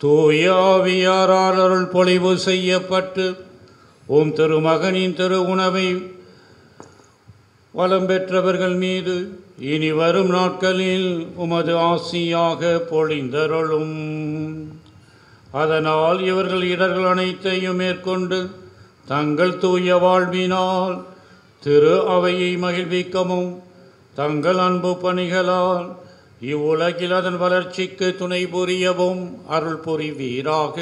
S4: தூயாவியாரால் அருள் பொழிவு செய்யப்பட்டு ஓம் திருமகனின் திரு உணவை வளம் பெற்றவர்கள் மீது இனி வரும் நாட்களில் உமது ஆசியாக பொழிந்தருளும். அதனால் இவர்கள் இடர்கள் அனைத்தையும் மேற்கொண்டு தங்கள் தூய வாழ்வினால் திரு அவையை மகிழ்விக்கவும். தங்கள் அன்பு பணிகளால் இவ்வுலகில் அதன் வளர்ச்சிக்கு துணை புரியவும் அருள் புரிவீராக.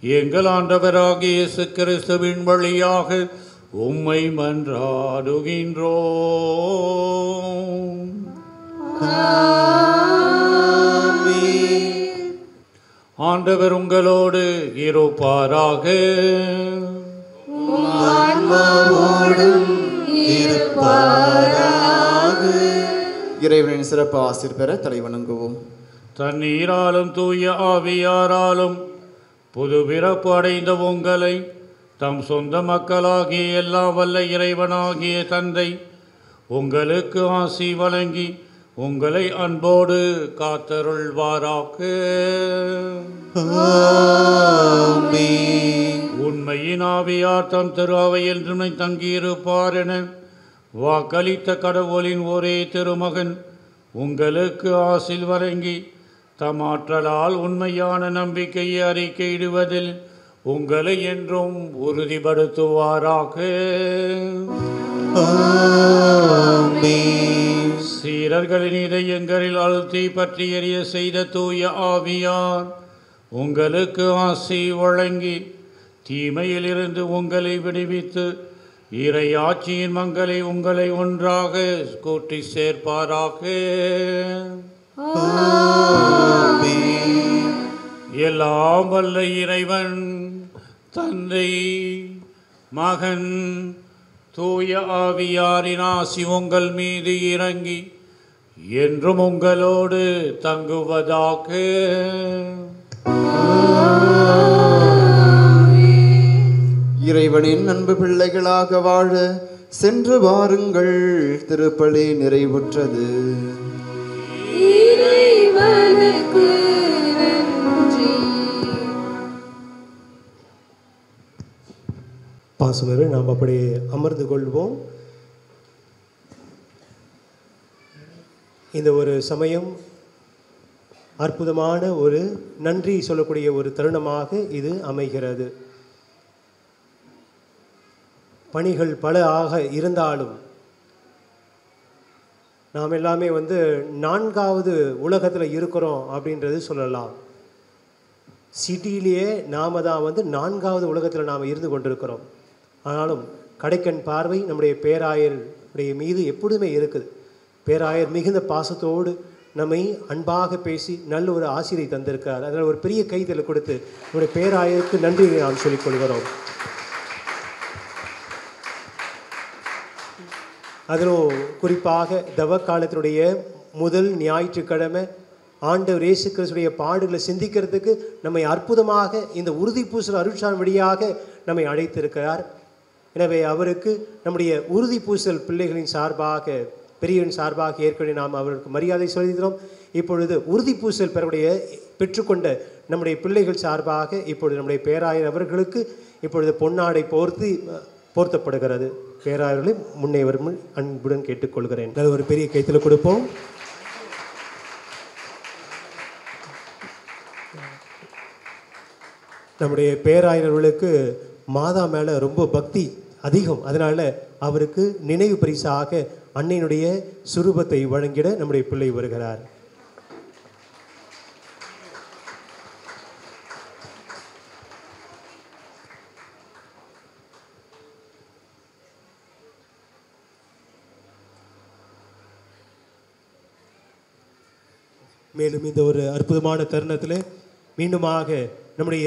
S4: எங்கள் ஆண்டவராக இயேசு கிறிஸ்துவின் வழியாக உம்மை மன்றாடுகின்றோம். ஆண்டவர் உங்களோடு இருப்பாராக.
S9: இறைவனின் சிறப்பு ஆசிர் பெற தலைவணங்குவோம்
S4: தண்ணீராலும் தூய ஆவியாராலும் புது பிறப்பு அடைந்த உங்களை தம் சொந்த மக்களாகிய எல்லா வல்ல இறைவனாகிய தந்தை உங்களுக்கு ஆசி வழங்கி உங்களை அன்போடு காத்தருள்வாராக. உண்மையின் ஆவியார் தம் திரு அவையில் துணை தங்கியிருப்பார் என வாக்களித்த கடவுளின் ஒரே திருமகன் உங்களுக்கு ஆசில் வழங்கி தம் ஆற்றலால் உண்மையான நம்பிக்கையை அறிக்கையிடுவதில் உங்களை என்றும் உறுதிப்படுத்துவாராக. சீரர்களின் இதயங்களில் அழுத்தி பற்றி எறிய செய்த தூய ஆவியார் உங்களுக்கு ஆசி வழங்கி தீமையிலிருந்து உங்களை விடுவித்து இறை ஆட்சியின் மங்களை உங்களை ஒன்றாக கூட்டி சேர்ப்பாராக. எல்லாம் வல்ல இறைவன் தந்தை மகன் தூய ஆவியாரின் ஆசி உங்கள் மீது இறங்கி என்றும் உங்களோடு தங்குவதாக.
S9: இறைவனின் அன்பு பிள்ளைகளாக வாழ சென்று வாருங்கள். திருப்பலி நிறைவுற்றது.
S6: இறைவனுக்கு நன்றி.
S14: பாசுமரு நாம் அப்படியே அமர்ந்து கொள்வோம். இந்த ஒரு சமயம் அற்புதமான ஒரு நன்றி சொல்லக்கூடிய ஒரு தருணமாக இது அமைகிறது. பணிகள் பல ஆக இருந்தாலும் நாம் எல்லாமே வந்து நான்காவது உலகத்தில் இருக்கிறோம் அப்படின்றது சொல்லலாம். சிட்டியிலேயே நாம தான் வந்து நான்காவது உலகத்தில் நாம் இருந்து கொண்டிருக்கிறோம். ஆனாலும் கடைக்கண் பார்வை நம்முடைய பேராயருடைய மீது எப்பொழுதுமே இருக்குது. பேராயர் மிகுந்த பாசத்தோடு நம்மை அன்பாக பேசி நல்ல ஒரு ஆசிரியை தந்திருக்கிறார். அதனால் ஒரு பெரிய கைத்தலை கொடுத்து நம்முடைய பேராயருக்கு நன்றி நாம் சொல்லிக் கொள்கிறோம். அதிலும் குறிப்பாக தவ காலத்தினுடைய முதல் ஞாயிற்றுக்கிழமை ஆண்டவர் இயேசு கிறிஸ்துடைய பாடுகளை சிந்திக்கிறதுக்கு நம்மை அற்புதமாக இந்த உறுதி பூசல் அருட்சான் வழியாக நம்மை அழைத்திருக்கிறார். எனவே அவருக்கு நம்முடைய உறுதி பூசல் பிள்ளைகளின் சார்பாக பெரியவன் சார்பாக ஏற்கனவே நாம் அவருக்கு மரியாதை செலுத்துகிறோம் இப்பொழுது உறுதி பூசல் பெறவுடைய பெற்றுக்கொண்ட நம்முடைய பிள்ளைகள் சார்பாக இப்பொழுது நம்முடைய பேராயர் அவர்களுக்கு இப்பொழுது பொன்னாடை போர்த்தி போர்த்தப்படுகிறது. பேராயர்களை முன்னே வரும் அன்புடன் கேட்டுக்கொள்கிறேன். ஒரு பெரிய கைத்தில் கொடுப்போம். நம்முடைய பேராயர்களுக்கு மாதா மேலே ரொம்ப பக்தி அதிகம். அதனால் அவருக்கு நினைவு பரிசாக அன்னையினுடைய சுரூபத்தை வழங்கிட நம்முடைய பிள்ளை வருகிறார். மேலும் இந்த ஒரு அற்புதமான தருணத்தில் மீண்டுமாக நம்முடைய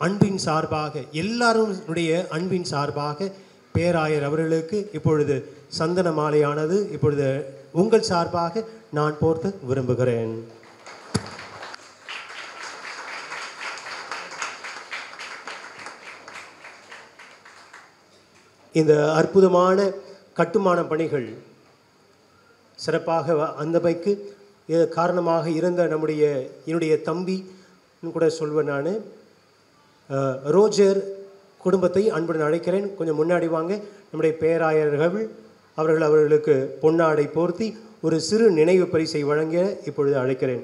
S14: அன்பின் சார்பாக எல்லாருடைய அன்பின் சார்பாக பேராயர் அவர்களுக்கு இப்பொழுது சந்தன மாலையானது இப்பொழுது உங்கள் சார்பாக நான் போர்த்த விரும்புகிறேன். இந்த அற்புதமான கட்டுமான பணிகள் சிறப்பாக அந்தமைக்கு காரணமாக இருந்த நம்முடைய என்னுடைய தம்பி கூட சொல்வேன் நான். ரோஜர் குடும்பத்தை அன்புடன் அழைக்கிறேன். கொஞ்சம் முன்னாடி வாங்க. நம்முடைய பேராயர்கள் அவர்கள் அவர்களுக்கு பொன்னாடை போர்த்தி ஒரு சிறு நினைவு பரிசை வழங்க இப்பொழுது அழைக்கிறேன்.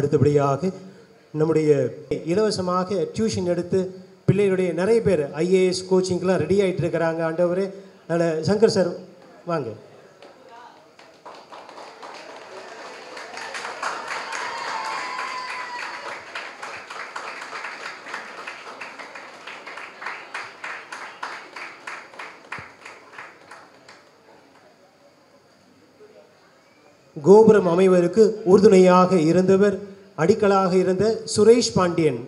S14: அடுத்தபடியாக நம்முடைய இலவசமாக டியூஷன் எடுத்து பிள்ளைகளுடைய நிறைய பேர் ஐஏஎஸ் கோச்சிங்க்கெலாம் ரெடி ஆகிட்டு இருக்கிறாங்க ஆண்டவரே. அதில் சங்கர் சார் வாங்க. கோபுரம் அமைவதற்கு உறுதுணையாக இருந்தவர் அடிக்கலாக இருந்த சுரேஷ் பாண்டியன்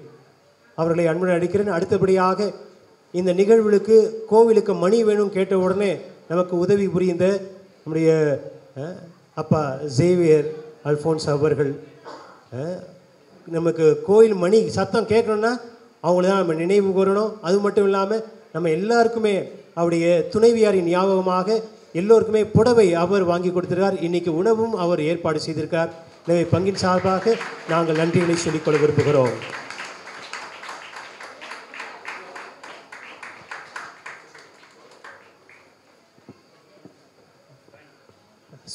S14: அவர்களை அன்புடன் அடிக்கிறேன் அடுத்தபடியாக இந்த நிகழ்வுகளுக்கு கோவிலுக்கு மணி வேணும் கேட்ட உடனே நமக்கு உதவி புரிந்த நம்முடைய அப்பா ஜேவியர் அல்ஃபோன்ஸ் அவர்கள் நமக்கு கோயில் மணி சத்தம் கேட்கணுன்னா அவங்கள தான் நம்ம நினைவு கூறணும். அது மட்டும் இல்லாமல் நம்ம எல்லாருக்குமே அவருடைய துணைவியாரின் ஞாபகமாக எல்லோருக்குமே புடவை அவர் வாங்கி கொடுத்திருக்கார் இன்றைக்கி உணவும் அவர் ஏற்பாடு செய்திருக்கார் எனவே பங்கின் சார்பாக நாங்கள் நன்றிகளை சொல்லிக்கொள்ள விரும்புகிறோம்.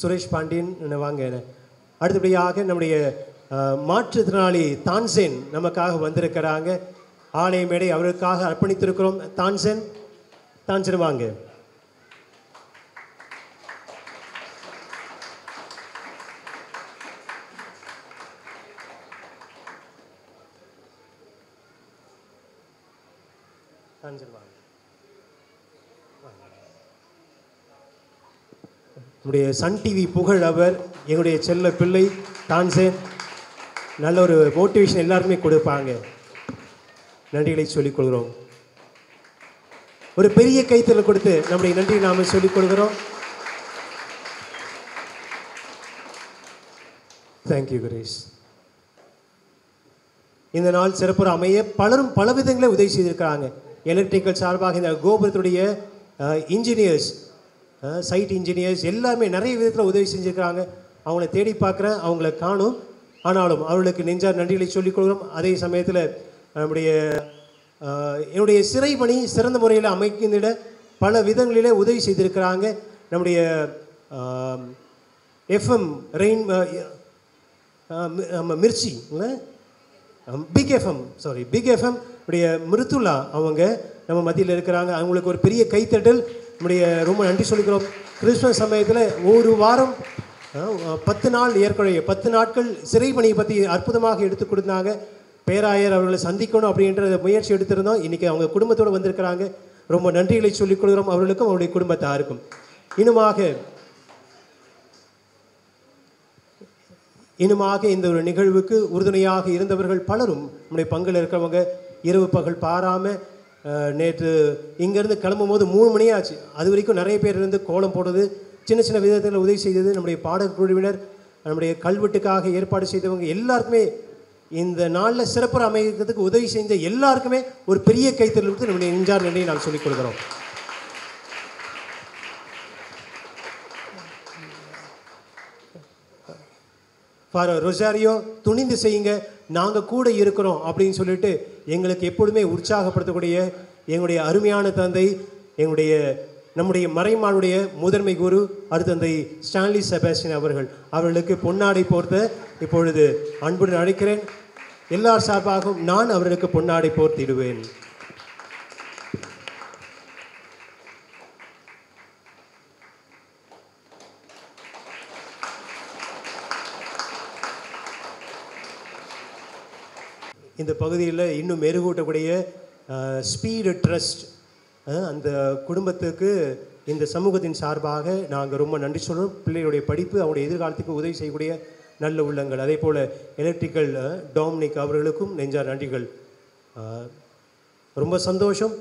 S14: சுரேஷ் பாண்டியன் என்ன வாங்க. அடுத்தபடியாக நம்முடைய மாற்றுத்திறனாளி தான்சேன் நமக்காக வந்திருக்கிறாங்க. ஆணைய மேடை அவருக்காக அர்ப்பணித்திருக்கிறோம். தான்சேன் தான்சேன் வாங்க தான்சேன் வாங்க நம்முடைய சன் டிவி புகழ் அவர் எங்களுடைய செல்ல பிள்ளை தான்சேன் நல்ல ஒரு மோட்டிவேஷன் எல்லாருமே கொடுப்பாங்க. நன்றிகளை சொல்லிக் கொள்கிறோம் ஒரு பெரிய கைத்தறல் கொடுத்து நம்முடைய நன்றியை நாம சொல்லிக் கொள்கிறோம் தேங்க்யூ குரேஷ் இந்த நாள் சிறப்புற அமைய பலரும் பல விதங்களை உதவி செய்திருக்கிறாங்க. எலக்ட்ரிக்கல் சார்பாக இந்த கோபுரத்துடைய இன்ஜினியர்ஸ் சைட் இன்ஜினியர்ஸ் எல்லாமே நிறைய விதத்தில் உதவி செஞ்சுருக்கிறாங்க. அவங்கள தேடி பார்க்குறேன் அவங்கள காணும். ஆனாலும் அவர்களுக்கு நெஞ்சார் நன்றிகளை சொல்லிக் கொள்கிறோம். அதே சமயத்தில் நம்முடைய என்னுடைய சிறை பணி சிறந்த முறையில் அமைக்கின்ற பல விதங்களிலே உதவி செய்திருக்கிறாங்க. நம்முடைய எஃப்எம் ரெயின் நம்ம Mirchi big FM sorry big FM உடைய மிருத்துலா அவங்க நம்ம மத்தியில் இருக்கிறாங்க. அவங்களுக்கு ஒரு பெரிய கைத்தட்டல். நம்முடைய ரொம்ப நன்றி சொல்லிக்கிறோம். கிறிஸ்துமஸ் சமயத்தில் ஒரு வாரம் பத்து நாள் ஏற்கனவே பத்து நாட்கள் சிறை பணியை பற்றி அற்புதமாக எடுத்து கொடுத்தாங்க. பேராயர் அவர்களை சந்திக்கணும் அப்படின்ற முயற்சி எடுத்திருந்தோம். இன்றைக்கி அவங்க குடும்பத்தோடு வந்திருக்கிறாங்க. ரொம்ப நன்றிகளை சொல்லிக் கொள்கிறோம் அவர்களுக்கும் அவருடைய குடும்பத்தாருக்கும். இன்னுமாக இனுமாக இந்த ஒரு நிகழ்வுக்கு உறுதுணையாக இருந்தவர்கள் பலரும் நம்முடைய பங்கில் இருக்கிறவங்க இரவு பகல் பாராமல் நேற்று இங்கேருந்து கிளம்பும் போது மூணு மணி ஆச்சு அது வரைக்கும் நிறைய பேர் இருந்து கோலம் போடுறது சின்ன சின்ன விதத்தில் உதவி செய்தது நம்முடைய பாடக்குழுவினர் நம்முடைய கல்வெட்டுக்காக ஏற்பாடு செய்தவங்க எல்லாருக்குமே இந்த நாளில் சிறப்பு அமைக்கிறதுக்கு உதவி செஞ்ச எல்லாருக்குமே ஒரு பெரிய கைத்தறல் கொடுத்து நம்முடைய நெஞ்சார் நிலையை நாம் சொல்லிக் கொடுக்குறோம் ஃபார் ரொசாரியோ துணிந்து செய்யுங்க நாங்கள் கூட இருக்கிறோம் அப்படின்னு சொல்லிட்டு எங்களுக்கு எப்பொழுதுமே உற்சாகப்படுத்தக்கூடிய எங்களுடைய அருமையான தந்தை எங்களுடைய நம்முடைய மறைமாளுடைய முதன்மை குரு அருத்தந்தை ஸ்டான்லி செபாஸ்டின் அவர்கள். அவர்களுக்கு பொன்னாடை போர்த்த இப்பொழுது அன்புடன் அழைக்கிறேன். எல்லார் சார்பாகவும் நான் அவர்களுக்கு பொன்னாடை போர்த்திடுவேன். இந்த பகுதியில் இன்னும் மெருகூட்டக்கூடிய ஸ்பீடு ட்ரஸ்ட் அந்த குடும்பத்துக்கு இந்த சமூகத்தின் சார்பாக நாங்கள் ரொம்ப நன்றி சொல்கிறோம் பிள்ளைகளுடைய படிப்பு அவருடைய எதிர்காலத்துக்கு உதவி செய்யக்கூடிய நல்ல உள்ளங்கள். அதே போல் எலக்ட்ரிக்கல் டோம்னிக் அவர்களுக்கும் நெஞ்சார் நன்றிகள். ரொம்ப சந்தோஷம்.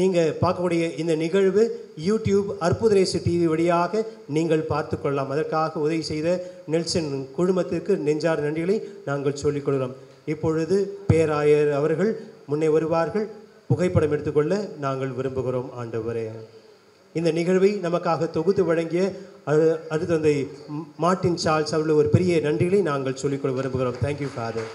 S14: நீங்கள் பார்க்கக்கூடிய இந்த நிகழ்வு யூடியூப் அற்புதரேசு டிவி வழியாக நீங்கள் பார்த்து கொள்ளலாம். அதற்காக உதவி செய்த நெல்சன் குழுமத்திற்கு நெஞ்சார் நன்றிகளை நாங்கள் சொல்லிக் கொள்கிறோம். இப்பொழுது பேராயர் அவர்கள் முன்னே வருவார்கள். புகைப்படம் எடுத்துக்கொள்ள நாங்கள் விரும்புகிறோம் ஆண்டவரே. இந்த நிகழ்வை நமக்காக தொகுத்து வழங்கிய அரு அருத்தந்தை மார்ட்டின் சார்ல்ஸ் அவர்கள் ஒரு பெரிய நன்றிகளை நாங்கள் சொல்லிக்கொள்ள விரும்புகிறோம். தேங்க்யூ ஃபாதர்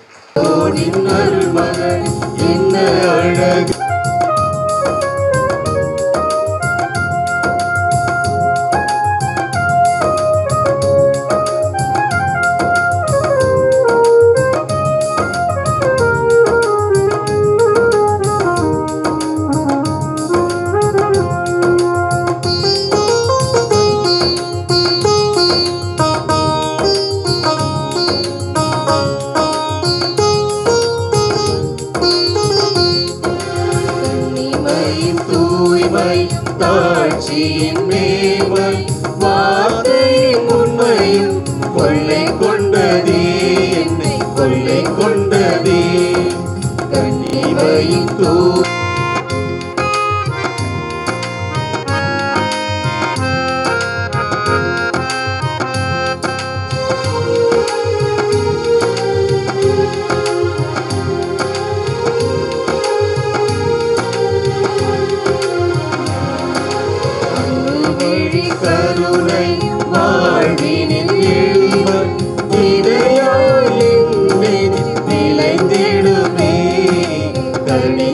S3: Salve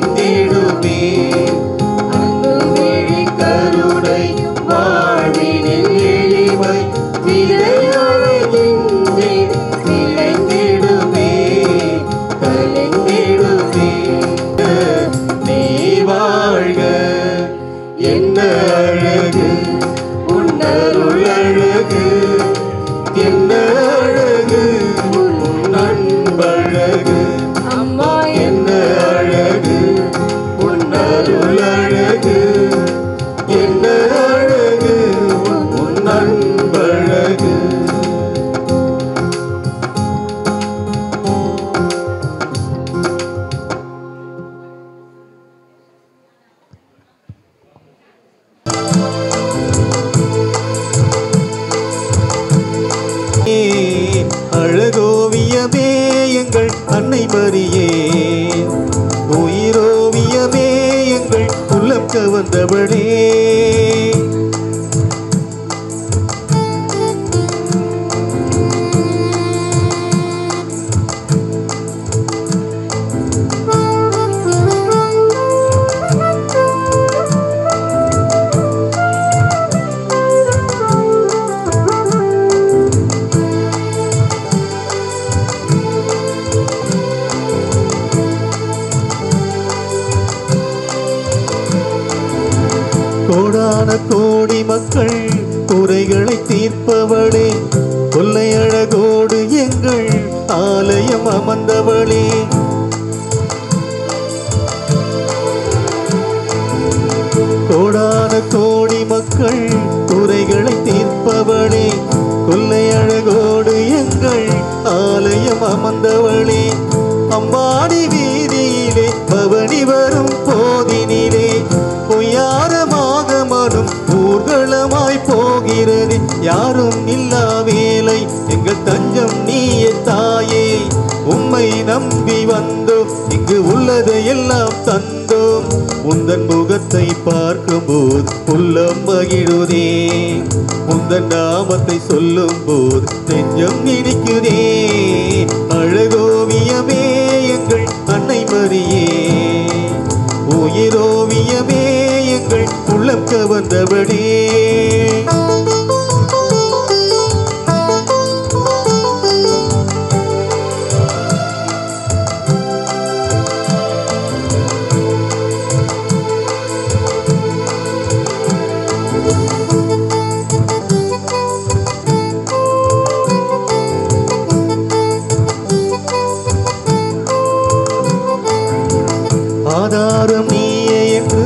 S3: ஆதாரம் நீயே என்று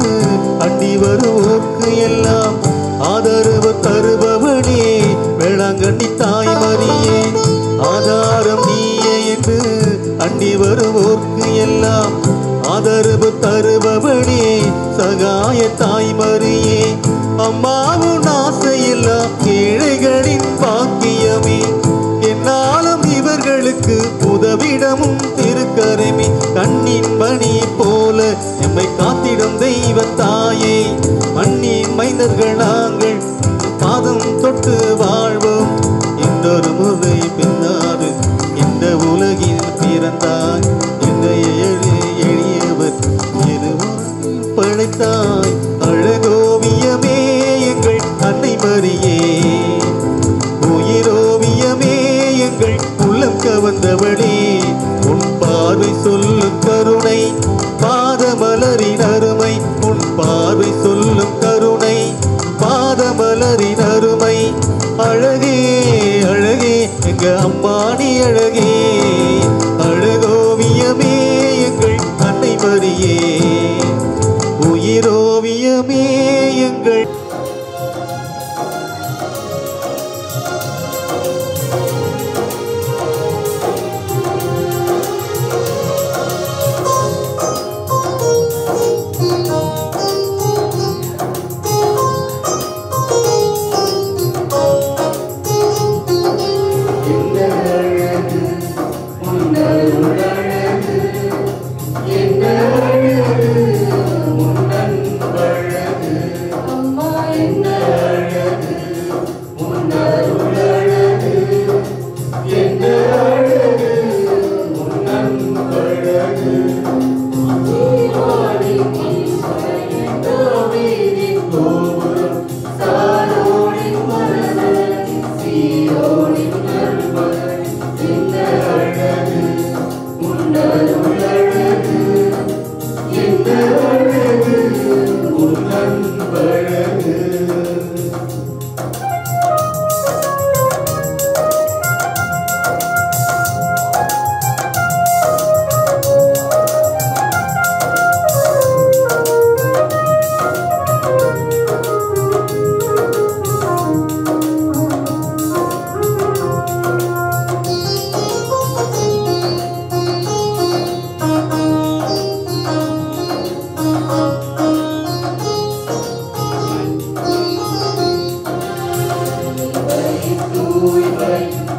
S3: அண்டி வருவோக்கு எல்லாம் ஆதரவு தருபவனே வேளாங்கண்ணி தாய் மரியே ஆதாரம் நீயே என்று அண்டி வருவோர்க்கு எல்லாம் ஆதரவு தருபவனே சகாய தாய் மரியே அம்மாவும் ஆசையில்லா ஏழைகளின் பாக்கியமே. என்னாலும் இவர்களுக்கு உதவிடமும் திருக்கருமி. கண்ணின் பணி போ காத்திடும் தெய்வ தாயே மண்ணி மைந்தர்கள் நாங்கள் பாதம் தொட்டு வா எழுகி என்னை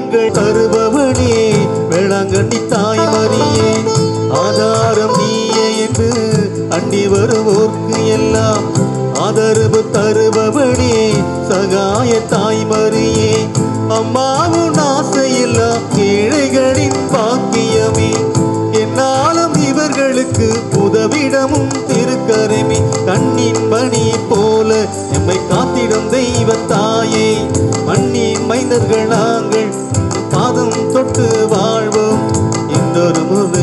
S3: எங்கள் தருபவனே வேளாங்கண்ணி தாய் மரியே. ஆதாரம் நீயே என்று அண்டி வருவோர்க்கு எல்லாம் ஆதரவு தருபவனே சகாய தாய் மரியே. அம்மாவும் ஆசையெல்லாம் ஏழைகளின் பாக்கியமே. என்னாலும் இவர்களுக்கு உதவிடமும் திருக்கரமி. கண்ணின் மணி போல நம்மை காத்திடும் தெய்வ தாயே மண்ணி மைந்தர்கள் நாங்கள். பாதம் தொட்டு வாழ்வோம். இன்னொரு முறை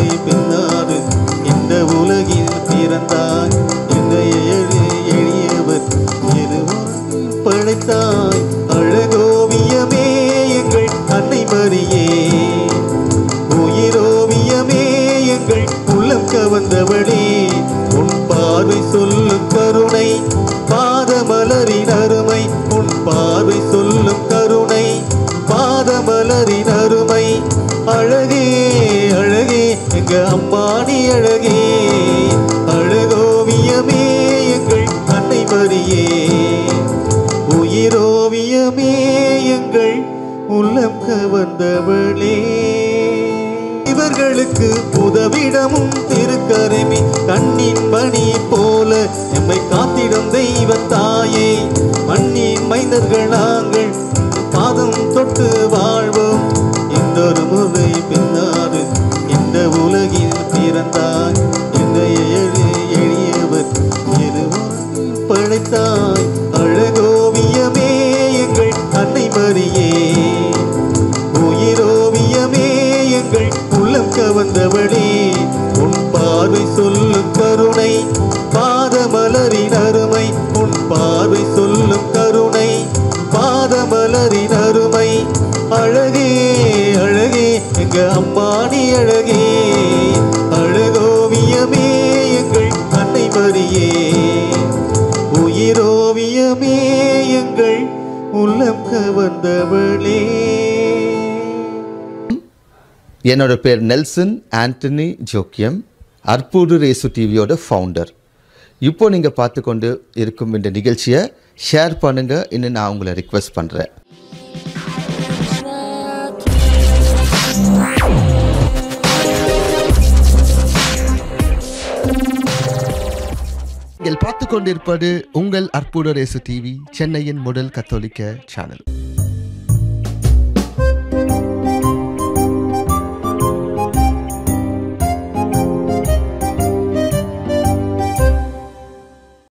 S3: காத்திடும் தெய்வத்தை அழகே அழகோவியமே எங்கள் அன்னை மரியே உயிரோவியமே எங்கள் உள்ளம் கவர்ந்தவளே.
S2: என்னோட பேர் Nelson Anthony Joachim Arpudu race டிவியோட ஃபவுண்டர் இப்போது நீங்கள் பார்த்து கொண்டு இருக்கும் இந்த நிகழ்ச்சியை ஷேர் பண்ணுங்கள் இன்னும் நான் உங்களை ரிக்வெஸ்ட் பண்ணுறேன்
S1: பார்த்து கொண்டிருப்பது உங்கள் அற்புத ரேசு டிவி சென்னையின் முதல் கத்தோலிக்க சேனல்.